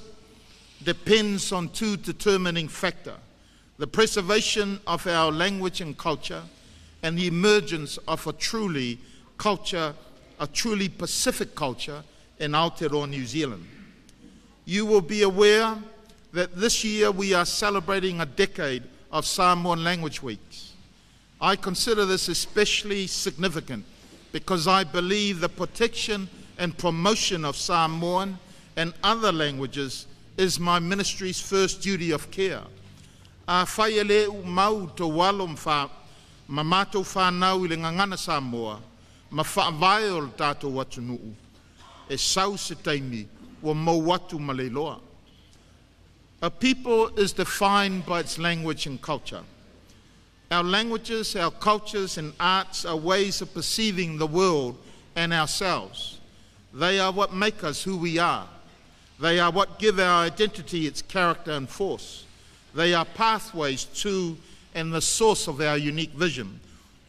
depends on two determining factors the preservation of our language and culture, and the emergence of a truly culture, a truly Pacific culture in Aotearoa, New Zealand. You will be aware that this year we are celebrating a decade of Samoan Language Weeks. I consider this especially significant because I believe the protection and promotion of Samoan and other languages is my ministry's first duty of care. A mau to walo mwha, ma i le ngangana Samoa, ma whaavae o le. E sau se taimi, wa mau watu ma. A people is defined by its language and culture. Our languages, our cultures, and arts are ways of perceiving the world and ourselves. They are what make us who we are. They are what give our identity its character and force. They are pathways to and the source of our unique vision.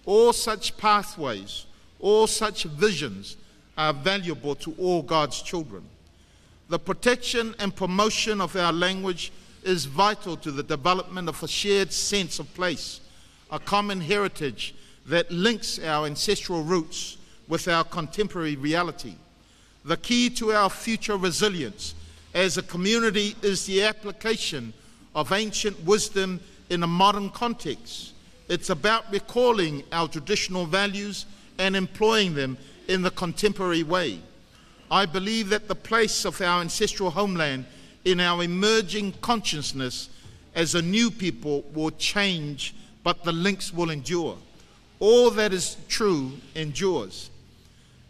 All such pathways, all such visions are valuable to all God's children. The protection and promotion of our language is vital to the development of a shared sense of place, a common heritage that links our ancestral roots with our contemporary reality. The key to our future resilience as a community is the application of ancient wisdom in a modern context. It's about recalling our traditional values and employing them in the contemporary way. I believe that the place of our ancestral homeland in our emerging consciousness as a new people will change, but the links will endure. All that is true endures.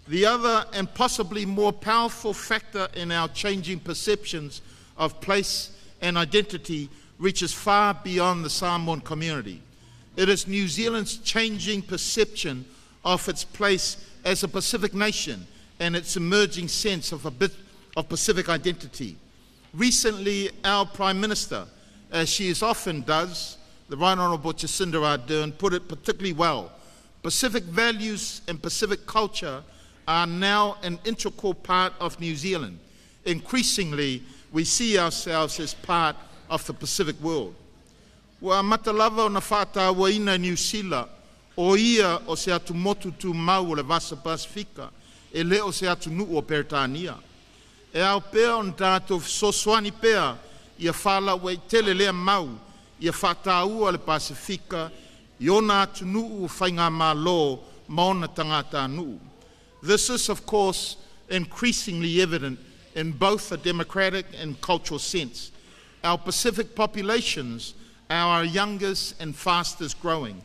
The other and possibly more powerful factor in our changing perceptions of place and identity reaches far beyond the Samoan community. It is New Zealand's changing perception of its place as a Pacific nation and its emerging sense of a bit of Pacific identity. Recently, our Prime Minister, as she often does, the Right Honourable Jacinda Ardern, put it particularly well. Pacific values and Pacific culture are now an integral part of New Zealand. Increasingly, we see ourselves as part of the Pacific world. Wa matalava na whātāua ina New Zealand, o ia o se atu motu tu mau o le vasa Pasifika, e le o se atu nuu o Peritania. E au pea o na tātou soswani pea, ia whala wei tele lea mau, ia whātāua le Pasifika, i ona atu nuu whainga mā lo, maona tangata nuu. This is, of course, increasingly evident in both a democratic and cultural sense. Our Pacific populations are our youngest and fastest growing,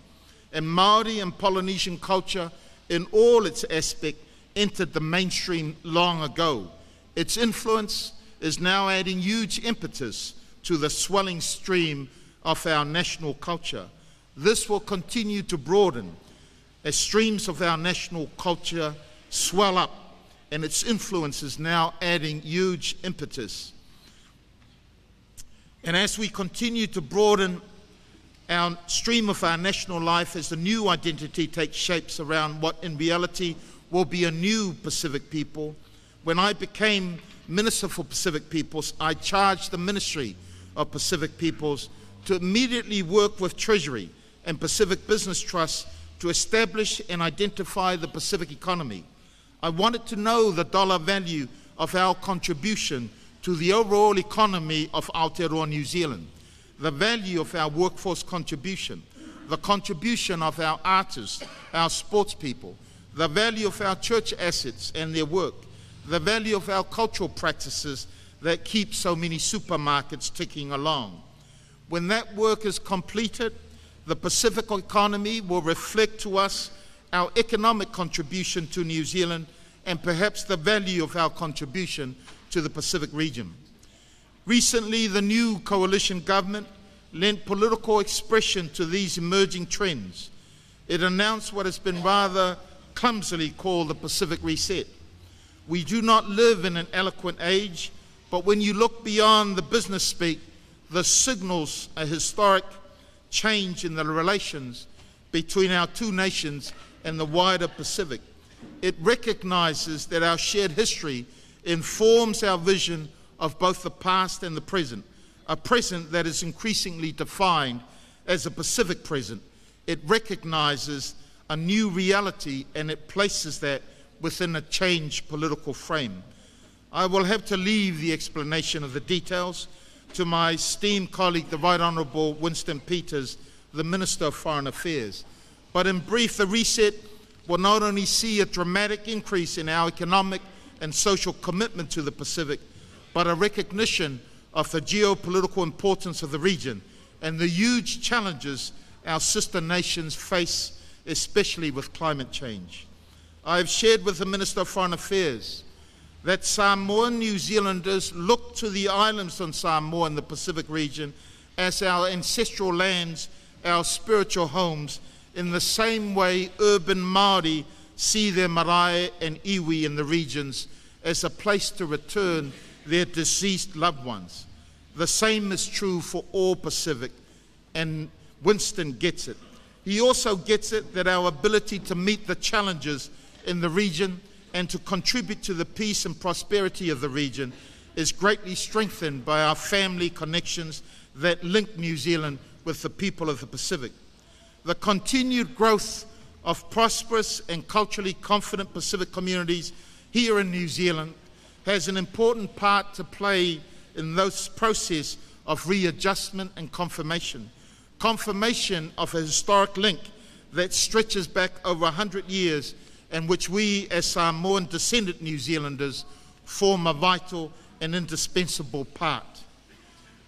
and Maori and Polynesian culture, in all its aspect, entered the mainstream long ago. Its influence is now adding huge impetus to the swelling stream of our national culture. This will continue to broaden as streams of our national culture swell up, and its influence is now adding huge impetus. And as we continue to broaden our stream of our national life as the new identity takes shapes around what in reality will be a new Pacific people, when I became Minister for Pacific Peoples, I charged the Ministry of Pacific Peoples to immediately work with Treasury and Pacific Business Trust to establish and identify the Pacific economy. I wanted to know the dollar value of our contribution to the overall economy of Aotearoa, New Zealand, the value of our workforce contribution, the contribution of our artists, our sports people, the value of our church assets and their work, the value of our cultural practices that keep so many supermarkets ticking along. When that work is completed, the Pacific economy will reflect to us our economic contribution to New Zealand and perhaps the value of our contribution to the Pacific region. Recently, the new coalition government lent political expression to these emerging trends. It announced what has been rather clumsily called the Pacific Reset. We do not live in an eloquent age, but when you look beyond the business speak, the signals a historic change in the relations between our two nations and the wider Pacific. It recognizes that our shared history informs our vision of both the past and the present, a present that is increasingly defined as a Pacific present. It recognizes a new reality and it places that within a changed political frame. I will have to leave the explanation of the details to my esteemed colleague, the Right Honourable Winston Peters, the Minister of Foreign Affairs. But in brief, the reset will not only see a dramatic increase in our economic and social commitment to the Pacific, but a recognition of the geopolitical importance of the region and the huge challenges our sister nations face, especially with climate change. I have shared with the Minister of Foreign Affairs that Samoan New Zealanders look to the islands on Samoa in the Pacific region as our ancestral lands, our spiritual homes, in the same way urban Māori see their marae and iwi in the regions as a place to return their deceased loved ones. The same is true for all Pacific, and Winston gets it. He also gets it that our ability to meet the challenges in the region and to contribute to the peace and prosperity of the region is greatly strengthened by our family connections that link New Zealand with the people of the Pacific. The continued growth of prosperous and culturally confident Pacific communities here in New Zealand has an important part to play in this process of readjustment and confirmation. Confirmation of a historic link that stretches back over 100 years and which we, as Samoan descendant New Zealanders, form a vital and indispensable part.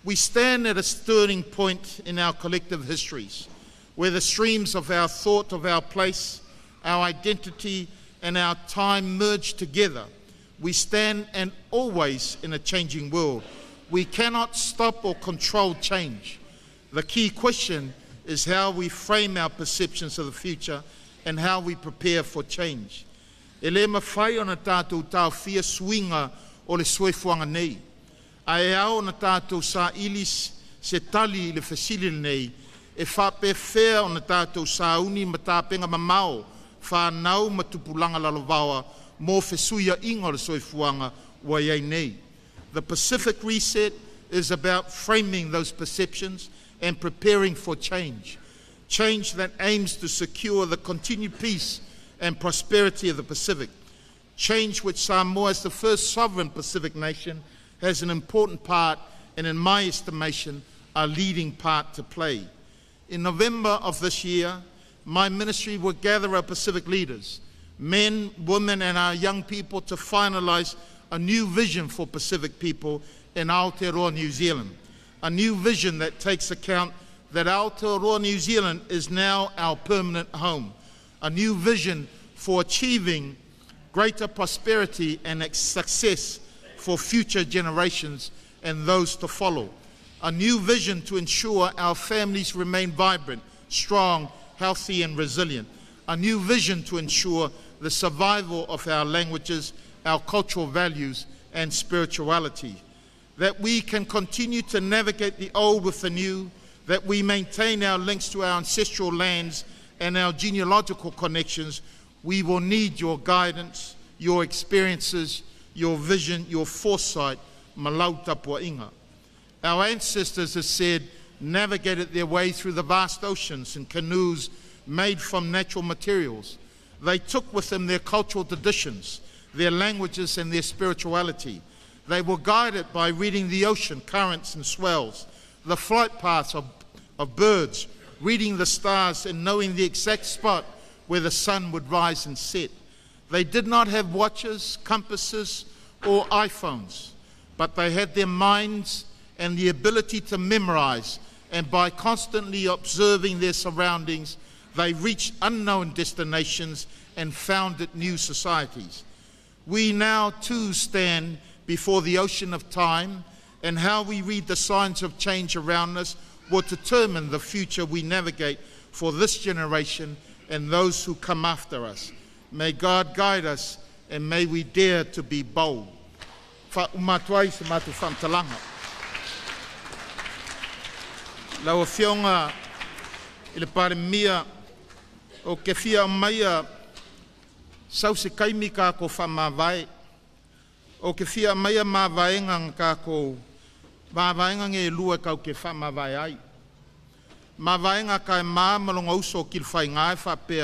We stand at a turning point in our collective histories where the streams of our thought of our place, our identity, and our time merge together. We stand and always in a changing world. We cannot stop or control change. The key question is how we frame our perceptions of the future and how we prepare for change. E le mawhai o na tātou tau fia swinga o le soefuanga nei. A e ao na tātou sa ilis se tali le fasili nei, e whape whea o na tātou sa uni ma tāpenga mamao, whanau ma tupulanga lalovawa, mō whesuia ingo le soefuanga wa iei nei. The Pacific Reset is about framing those perceptions and preparing for change. Change that aims to secure the continued peace and prosperity of the Pacific. Change which Samoa, as the first sovereign Pacific nation, has an important part and, in my estimation, a leading part to play. In November of this year, my ministry will gather our Pacific leaders, men, women, and our young people to finalize a new vision for Pacific people in Aotearoa, New Zealand. A new vision that takes account that Aotearoa, New Zealand is now our permanent home. A new vision for achieving greater prosperity and success for future generations and those to follow. A new vision to ensure our families remain vibrant, strong, healthy, and resilient. A new vision to ensure the survival of our languages, our cultural values, and spirituality. That we can continue to navigate the old with the new, that we maintain our links to our ancestral lands and our genealogical connections, we will need your guidance, your experiences, your vision, your foresight, malau tapua. Our ancestors, as said, navigated their way through the vast oceans in canoes made from natural materials. They took with them their cultural traditions, their languages, and their spirituality. They were guided by reading the ocean, currents, and swells, the flight paths of, of birds, reading the stars, and knowing the exact spot where the sun would rise and set. They did not have watches, compasses, or iPhones, but they had their minds and the ability to memorize, and by constantly observing their surroundings, they reached unknown destinations and founded new societies. We now too stand before the ocean of time, and how we read the signs of change around us will determine the future we navigate for this generation and those who come after us. May God guide us, and may we dare to be bold. Lau whionga i le o ke fia maia sau se kaimi ka ko fa ma vai o ke fia maia ma vai ngan ka ko ma vai e lua ka ke fa ma vai ai. Ma vai ngan ka ma ma lo ngau so kil fai nga fa pe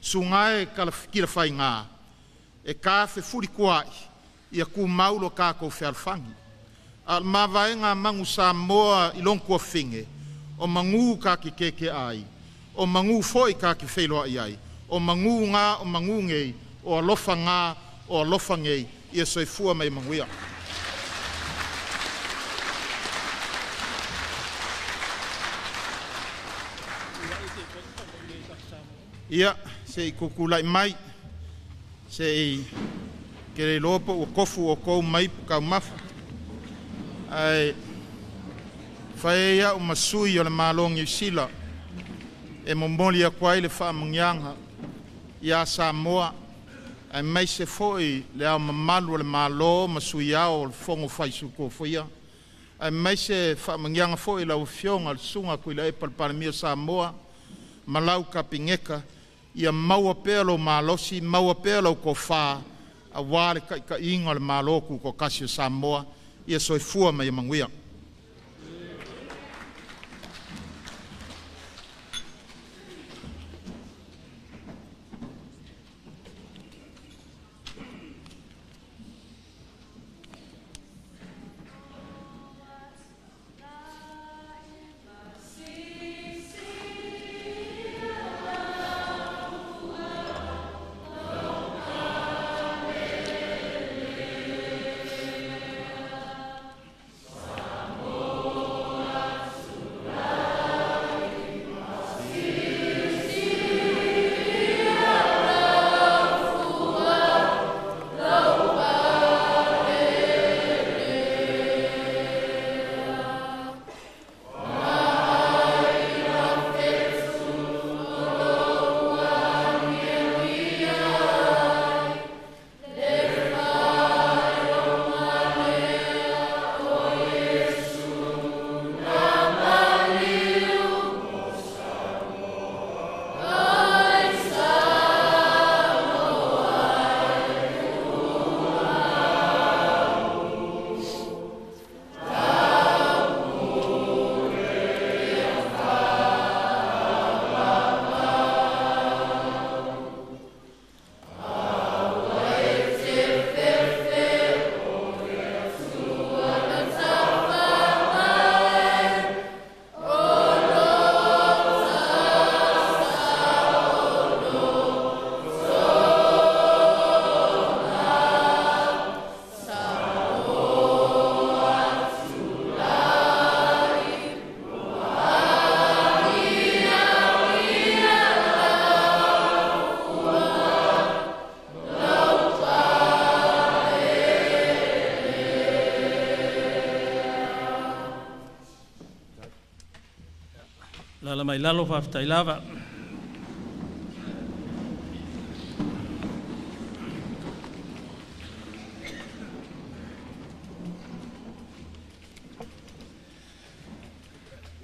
su nga e ka kil fai nga e ka fe furi kuai i ku maulo ka ko fe alfangi al ma vai ngan mangu sa moa i lon ko finge o mangu ka ke ke ai. O mangu foi ka ki wheloa i ai, o mangu ngā o mangu ngei, o alofa ngā o alofa ngei, ia soi fua mai manguia. Ia, se i kukulai mai, se i kere lopo o kofu o kou mai pukau mafa. Ai, Whae o masui o le malongi sila. sila e momoli a kwai le wha mungianga i a Samoa Ai mai se foi le au mamalu o le malo ma sui au o le fongo fai su ko foia. Ai mai se whamangianga foi lau fionga le sunga kui le e palparamia Samoa ma lau ka pingeka. Ia maua pea lo malosi, maua pea lo ko wha a wale ka, ka inga le maloku ko kasi o Samoa ia soifua mai manguia. Lala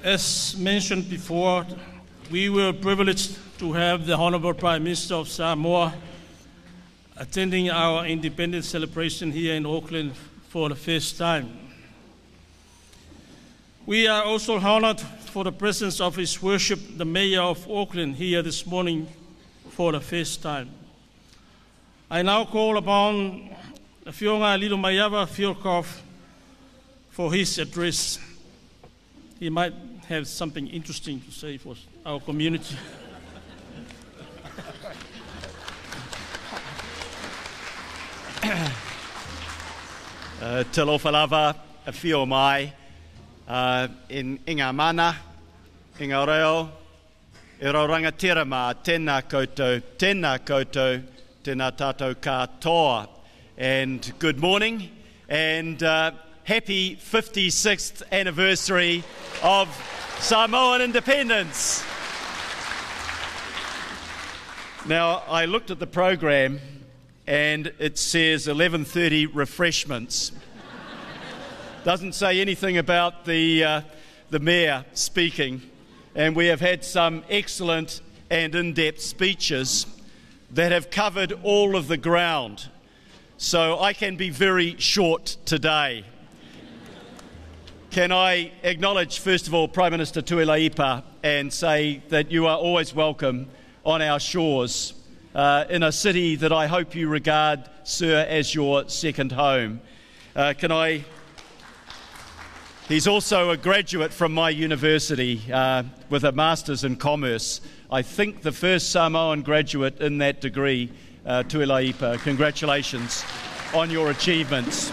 As mentioned before, we were privileged to have the Honorable Prime Minister of Samoa attending our independence celebration here in Auckland for the first time. We are also honored for the presence of His Worship, the Mayor of Auckland, here this morning for the first time. I now call upon Fionga Lido Mayava Fiorkov for his address. He might have something interesting to say for our community. [COUGHS] Uh, te lofa lava a mai uh, in, i ngā mana, i ngā reo, i rauranga mā, tēnā koutou, tēnā koutou, tēnā katoa. And good morning, and uh, happy 56th anniversary of Samoan independence. Now, I looked at the program and it says 11:30 refreshments. Doesn't say anything about the uh, the mayor speaking, and we have had some excellent and in-depth speeches that have covered all of the ground. So I can be very short today. Can I acknowledge, first of all, Prime Minister Tuilaepa and say that you are always welcome on our shores uh, in a city that I hope you regard, sir, as your second home. Uh, can I? He's also a graduate from my university uh, with a master's in commerce. I think the first Samoan graduate in that degree, uh, Tuilaepa. Congratulations on your achievements.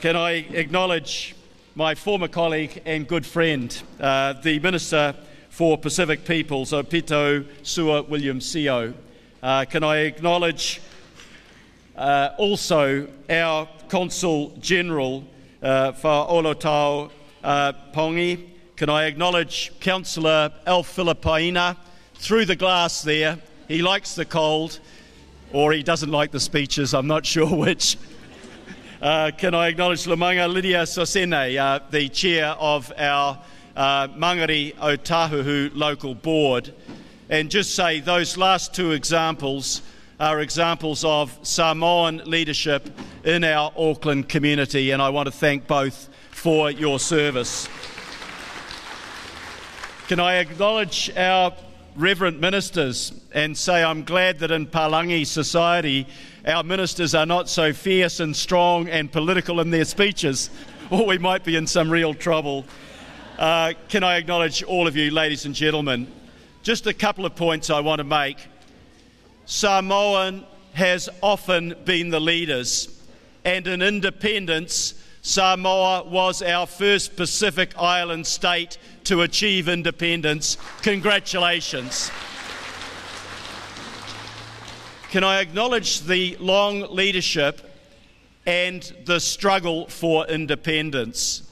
Can I acknowledge my former colleague and good friend, uh, the Minister for Pacific Peoples, Aupito Sua William Sio? Uh, can I acknowledge uh, also our Consul General uh, for Olotau uh, Pongi? Can I acknowledge Councillor Al Filipaina through the glass there? he likes the cold or he doesn't like the speeches, I'm not [LAUGHS] sure which. Uh, can I acknowledge Lemauga Lydia Sosene, uh, the chair of our uh, Mangere Otahuhu local board, and just say those last two examples are examples of Samoan leadership in our Auckland community, and I want to thank both for your service. Can I acknowledge our reverend ministers and say I'm glad that in Palangi society our ministers are not so fierce and strong and political in their speeches, [LAUGHS] or we might be in some real trouble. Uh, can I acknowledge all of you, ladies and gentlemen? Just a couple of points I want to make. Samoan has often been the leaders, and in independence, Samoa was our first Pacific Island state to achieve independence. Congratulations. Can I acknowledge the long leadership and the struggle for independence?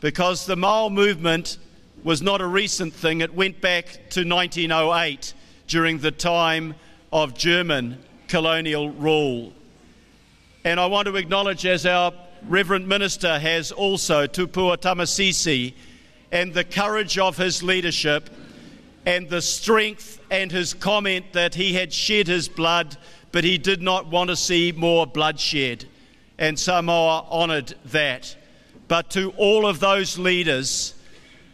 Because the Mau movement was not a recent thing, it went back to 1908 during the time of German colonial rule. And I want to acknowledge, as our Reverend Minister has also, Tupua Tamasese, and the courage of his leadership and the strength and his comment that he had shed his blood, but he did not want to see more bloodshed. And Samoa honoured that. But to all of those leaders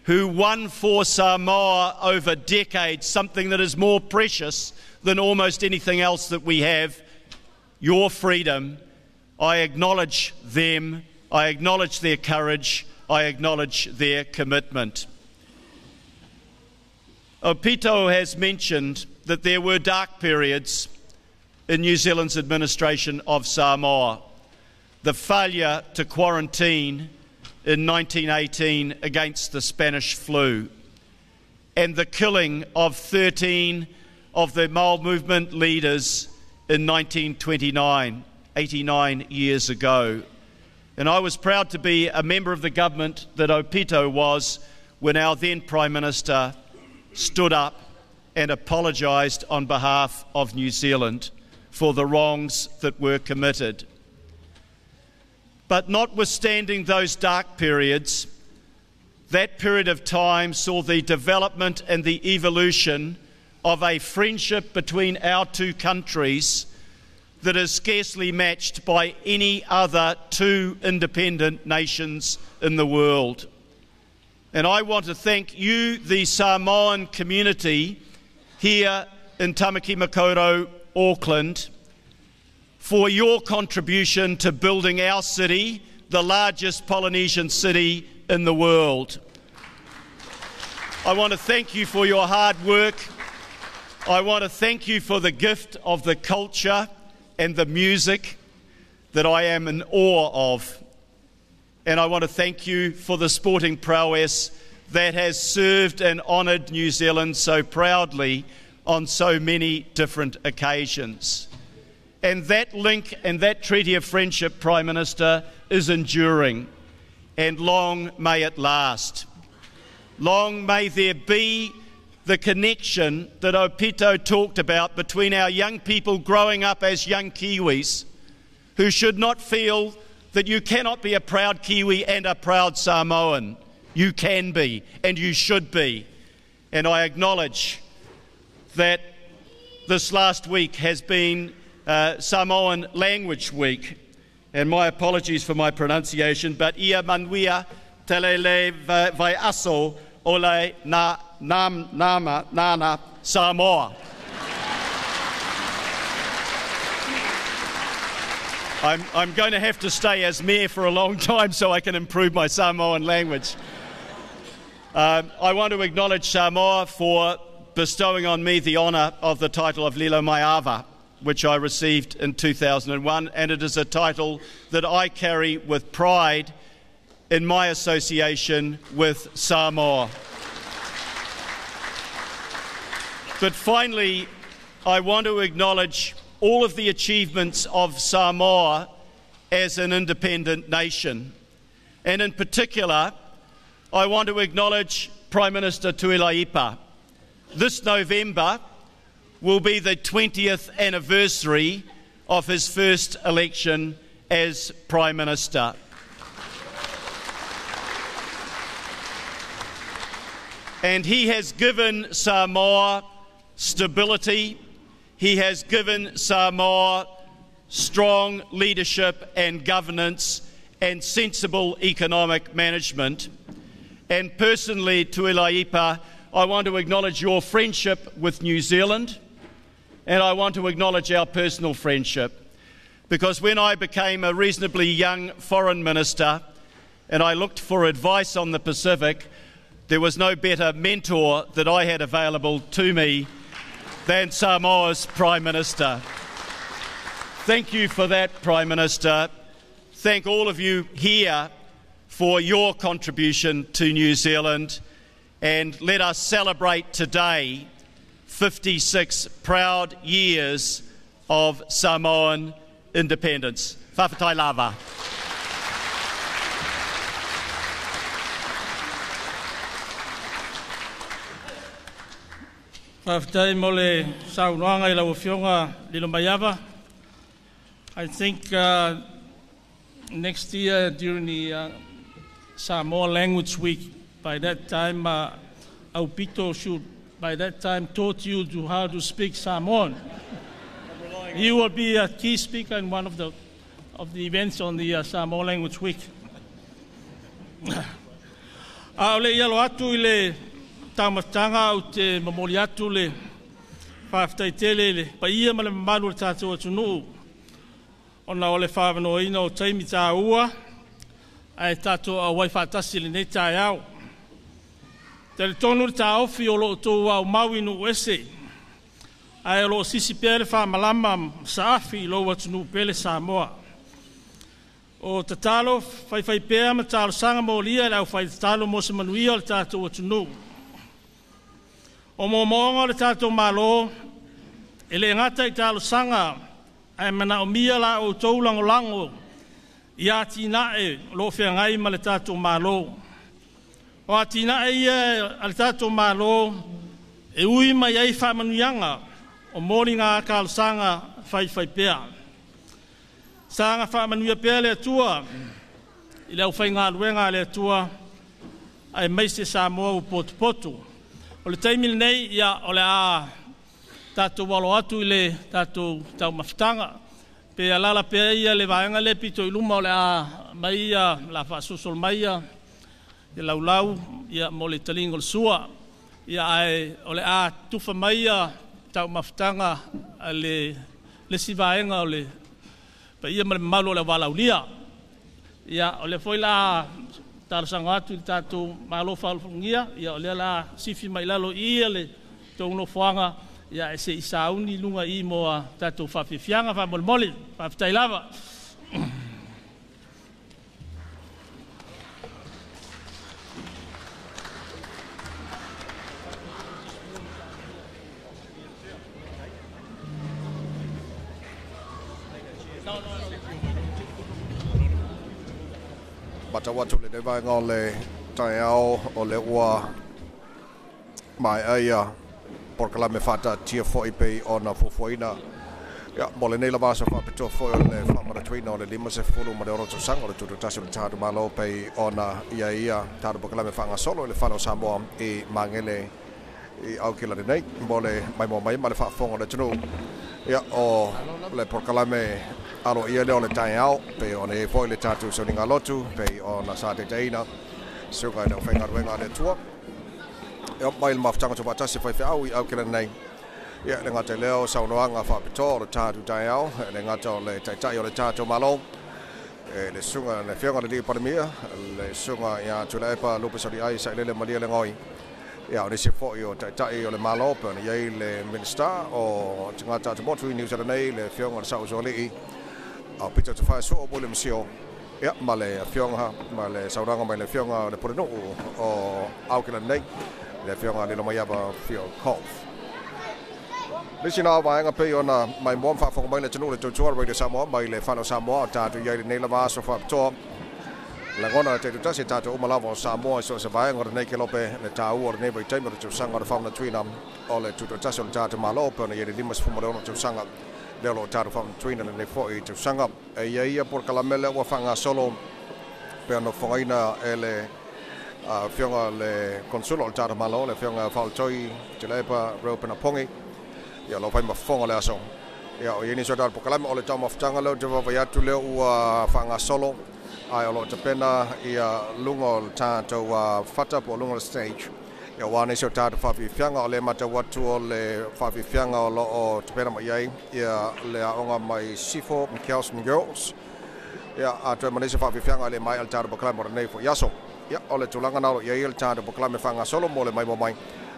who won for Samoa over decades something that is more precious than almost anything else that we have, your freedom, I acknowledge them, I acknowledge their courage, I acknowledge their commitment. Uh, Aupito has mentioned that there were dark periods in New Zealand's administration of Samoa. The failure to quarantine in 1918 against the Spanish flu, and the killing of 13 of the Mole movement leaders in 1929, 89 years ago. And I was proud to be a member of the government that Aupito was when our then Prime Minister stood up and apologised on behalf of New Zealand for the wrongs that were committed. But notwithstanding those dark periods, that period of time saw the development and the evolution of a friendship between our two countries that is scarcely matched by any other two independent nations in the world. And I want to thank you, the Samoan community here in Tamaki Makaurau, Auckland, for your contribution to building our city, the largest Polynesian city in the world. I want to thank you for your hard work. I want to thank you for the gift of the culture and the music that I am in awe of. And I want to thank you for the sporting prowess that has served and honoured New Zealand so proudly on so many different occasions. And that link and that treaty of friendship, Prime Minister, is enduring. And long may it last. Long may there be the connection that Aupito talked about between our young people growing up as young Kiwis who should not feel that you cannot be a proud Kiwi and a proud Samoan. You can be and you should be. And I acknowledge that this last week has been uh, Samoan Language Week. And my apologies for my pronunciation, but ia manuia telele vai aso ole na nam nama nana Samoa. I'm, I'm going to have to stay as mayor for a long time so I can improve my Samoan language. Um, I want to acknowledge Samoa for bestowing on me the honour of the title of Lilo Maiava, which I received in 2001, and it is a title that I carry with pride in my association with Samoa. But finally, I want to acknowledge all of the achievements of Samoa as an independent nation. And in particular, I want to acknowledge Prime Minister Tuilaepa. This November, will be the 20th anniversary of his first election as Prime Minister. And he has given Samoa stability, he has given Samoa strong leadership and governance and sensible economic management. And personally, Tuilaepa, I want to acknowledge your friendship with New Zealand, and I want to acknowledge our personal friendship. Because when I became a reasonably young foreign minister and I looked for advice on the Pacific, there was no better mentor that I had available to me than Samoa's Prime Minister. Thank you for that, Prime Minister. Thank all of you here for your contribution to New Zealand. And let us celebrate today 56 proud years of Samoan independence. Whawhatai lava. Whawhatai mo le saunoanga i lau whionga lilo mai awa. I think uh, next year during the uh, Samoa Language Week, by that time, uh, Aupito should, by that time, taught you to how to speak Samoan. You will be a key speaker in one of the of the events on the uh, Samoa Language Week. [COUGHS] A o le ialo atu i le tamatanga o te mamoli atu le whawhtaitele le pa ia ma le mamalu le tātou atunuu. Ona o le whawanoina o taimi tā ua, ai tātou a wai whātasi le nei tā au. Te le tonu le tā ofi o lo tōu au maui no ese, ai o loo sisi pere whamalama saafi i lo atunu pele Samoa. O te talo, whai whai ma talo sanga mō lia, lau whai talo mō se manuia o le tātou atunu. O mo mōnga le tātou malo, e le ngata i tālo sanga, ai mana o mia la o taulango lango, i a tina e lo whea ngai ma le tātou malo. O a tina e ia a le tātou malo, e ui mai ai whamanuianga, o mori ngā kālsanga whai whai pēa. Sanga whamanuia pēa le atua, i leo whai ngā luenga le atua, ai meise sa moa u potu potu. O le taimil nei, ia o le a tātou walo atu i le tātou tau mawhitanga. Pe alala pe ia le vaenga le pito i luma o le a mai ia la whaasosol mai ia, i lau lau, ia mo le talingo le sua, ia ai o le a tufa mai ia tau mawhitanga a le le si vaenga o le pa ia malo le malu le walaulia. Ia o le foi la talosago atu i le tatou malofa ia o lea la sifi mai lalo ia le tounofoaga ia e seʻi sauni luga i moa tatou faafiafiaga faamolemole faafetai lava. [CLEARS THROAT] whawhitai lava. Mata watu le newa ngā le tai ao o le ua mai aia. Por kala me fata tia foi pe ona fofoina ya mo le nei la vasa fa peto foi o le fa mara tuina o le lima se fulu ma le oro to sang o le tutu tasi o le tatu malo pe ona ia ia. Tatu por kala me fanga solo le fano sambo i mangele i au kila nei. Mo le mai mo mai ma le whaafonga le tunu ya o le porkalame alo ia le o le tai au pe o e foi le tatu so ninga lotu pe ona sa te teina. Suga na whainga ruenga le tua. Ia mai le mafutanga tupa tasi whai whiau i au kira nei. Ia le ngata leo sau noanga whapito o le tatu tai au, le ngata o le taitai o le tatu malong e le sunga le fianga le di paramia, le sunga ia tulaepa lupa sari ai sa ilele malia le ngoi. Ia o nisi fo i o taitai o le malo, pe ni iei le minister o tinga tātu motu i New Zealand nei, le whianga le sau zoli i, au pita te whae so o mule msio, Ia, ma le whianga, ma le sauranga mai le whianga le pore o au kila nei, le whionga ni mai aba whio Colf. Nisi nā waenga pe ona mai mwam whawhonga mai le tanu le tautua radio Samoa mai le whano Samoa o tātu iei le neila māso whapitoa. La ngona te tu tasi tato o malava o Samoa so se vai ngora nei ke lope ne tau o nei vai taimara tu sanga o fauna tuina. O le tu tu tasi o tato malo pe ona yeri limas fumare ona tu sanga. Le lo tato fauna tuina ne fo i sanga. E ia ia por kalamele o fanga solo. Pe ona fongaina ele a fionga le consulo o tato malo le fionga faltoi te lepa rope na pongi. Ia lo pai ma fonga le aso. Ia o yeni so tato por kalame o le tama ftanga lo te va ya tu le ua fanga solo ai o lo te pena ia lunga o tātou uh, whata po lunga o stage. Ia wane sio tātou whawhiwhianga o le mata watu o le whawhiwhianga o lo o te pena mai ai. Ia le aonga mai sifo, Mikels and Girls. Ia a tue manese whawhiwhianga o le mai al tātou bakalai mora nei fo yaso. Ia o le tulanga nalo ia il tātou bakalai me whanga solo mo le mai mo mai.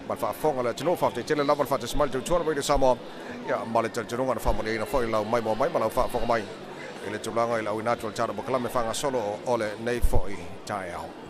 Ma whaafonga le tino whawte tele lava whate smile tu tuana mai Samoa. Ia ma le tulunga na whamoni ina fo i lau mai mo mai ma lau whaafonga mai. I le tulaga i lau inatu o le tara bakala me fagasolo o le nei foʻi taeao. Taila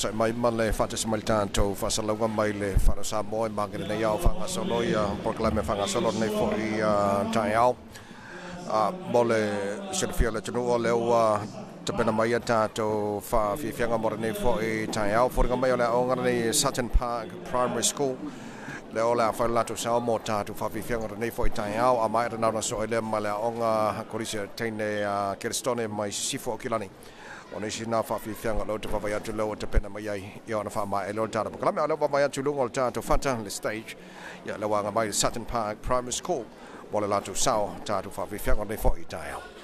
sa mai male fata sa tanto fa sa lauga mai le fa sa e mangere nei au fanga solo ia proclame fanga solo nei fo i tai au a mole se le le tunu o le wa te pena mai tato fa fi fianga mo nei fo i tai au fo mai le o ngara nei Sutton Park Primary School le ola a la to sao mo tātu whawhiwhianga nei fo i tai au a mai rana na so ele le ma onga korisia tene a Kirstone mai sifo kilani. Kilani o nei sina whawhiwhianga lo te whawai atu lo te pena mai ai i ona wha mai lo tātu pakalame a lo whawai atu le tātu whata le stage. Ia le wanga mai Sutton Park Primary School. Mo le latu sao tātu whawhiwhianga nei fo i tai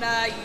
au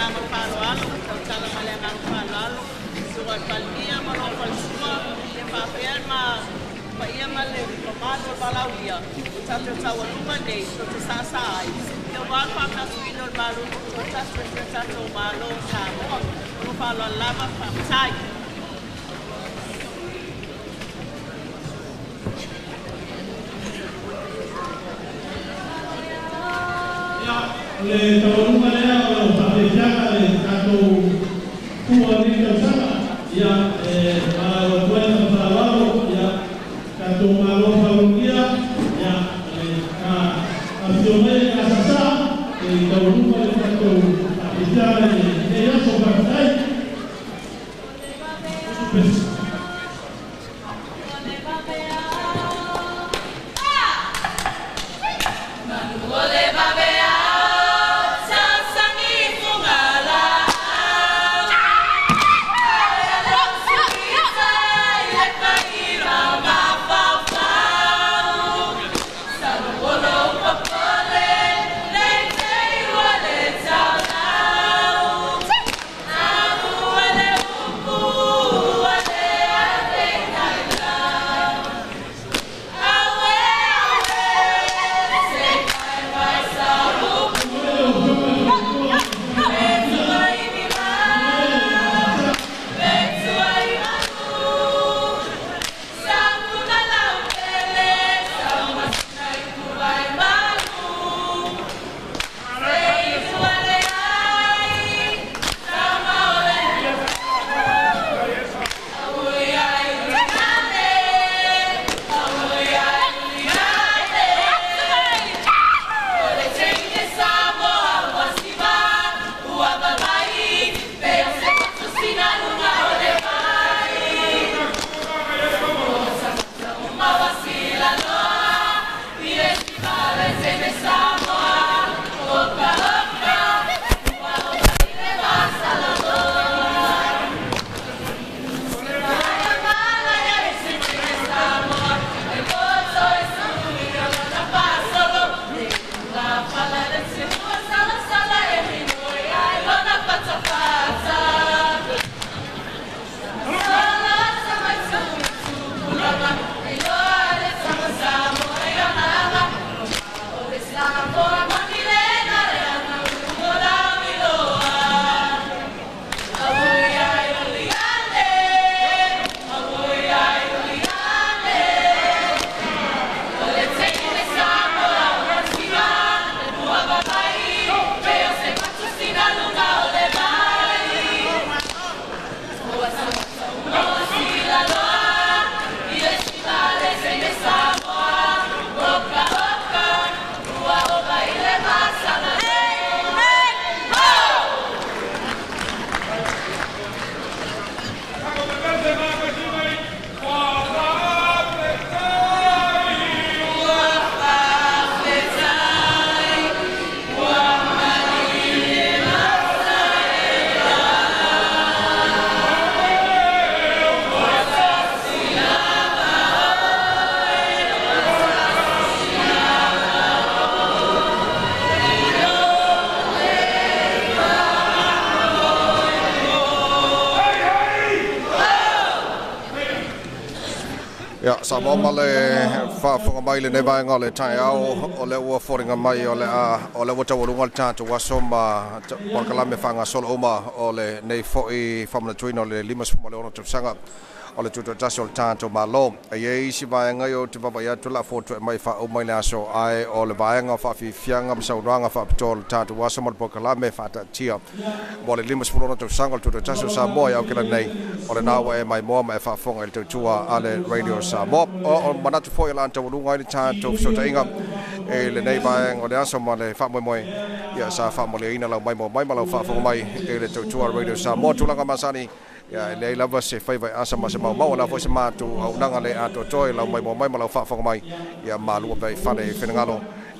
naamul paaloalu o talamale naamul paaloalu suwal palmia mano palsua le papel ma ma ia ma le komado kua ni o male fa fa ma ile ne vai ngale tai au o le ua foringa mai o le a o le ua wa ngal tata wa so ma por kala me fanga solo uma o le nei fo i fa mo le twin o le limas mo le ona tsanga o le tuto tasi o le tātou ma lo e ye isi vaenga i o te papa ia tula fotu e mai wha o mai le aso ai. O le vaenga wha fi fianga ma sauranga wha pito o le tātou waso ma le porkalame wha ta tia. Mo le le ono tupsanga o le tuto tasi sa moa i au kila nei. O le nawa e mai moa ma e wha fonga i le tautua a le radio sa mo o o manatu foi la anta ulunga i tātou so tainga e le nei vai o le aso ma le wha moi moi. Ia sa wha mo le ina lau mai mo mai ma lau wha fonga mai. E le tautua radio sa mo tulanga masani ya le la va se fai vai asa se mau mau la voice ma tu au nanga le a to toy la mai mai la fa fa mai. Ya ma lu vai fa le fe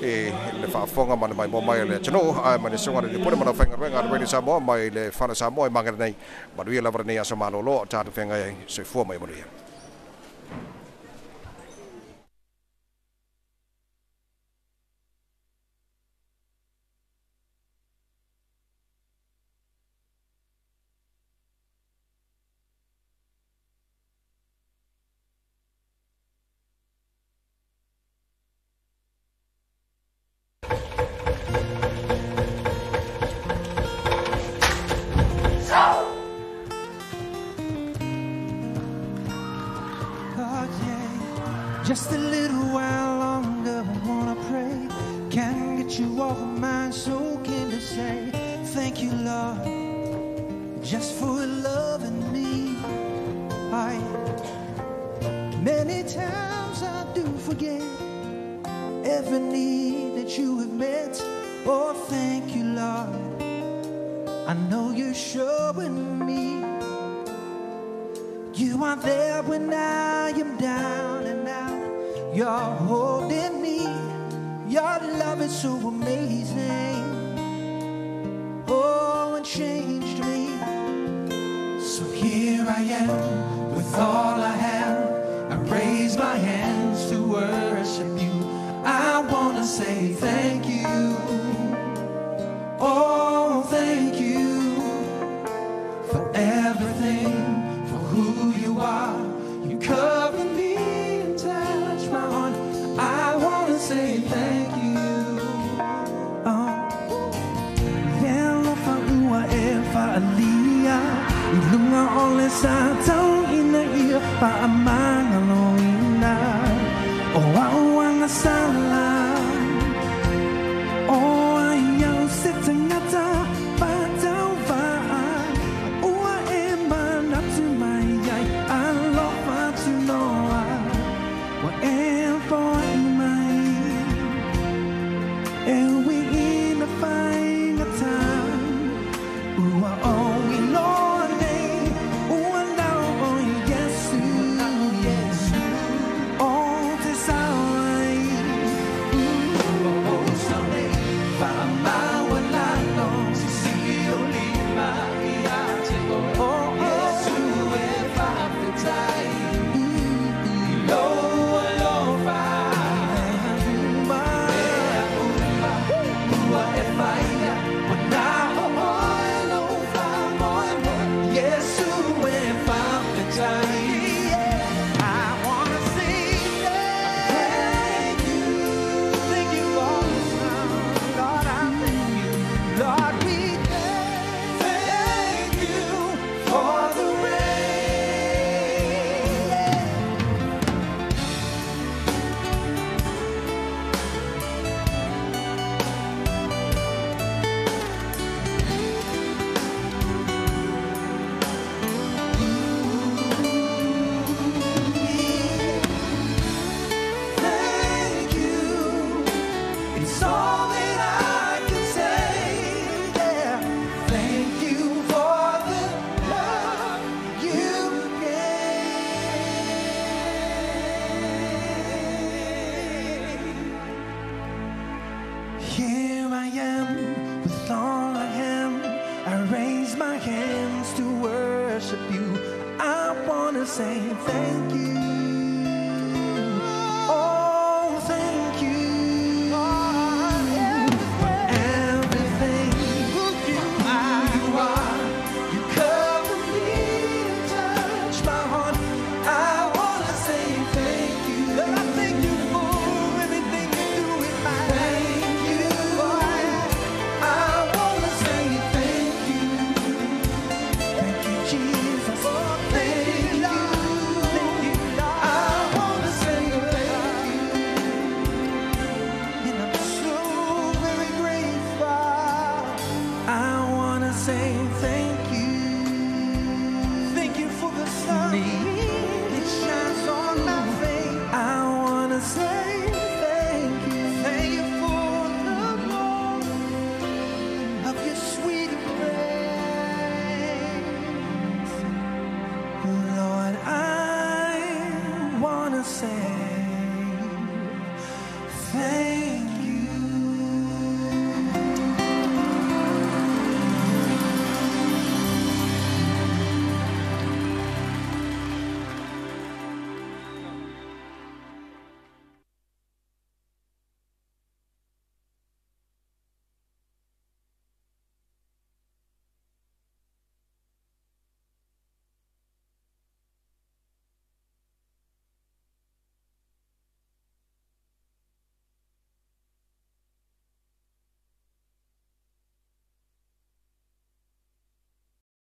e le fa fonga ma mai mai le chno a ma le songa le pore ma la fenga renga re ni sa mo mai le fa sa mo mai ma nei. Ma lu la va nei asa ma lo lo ta te fenga se fo mai mo ya Just a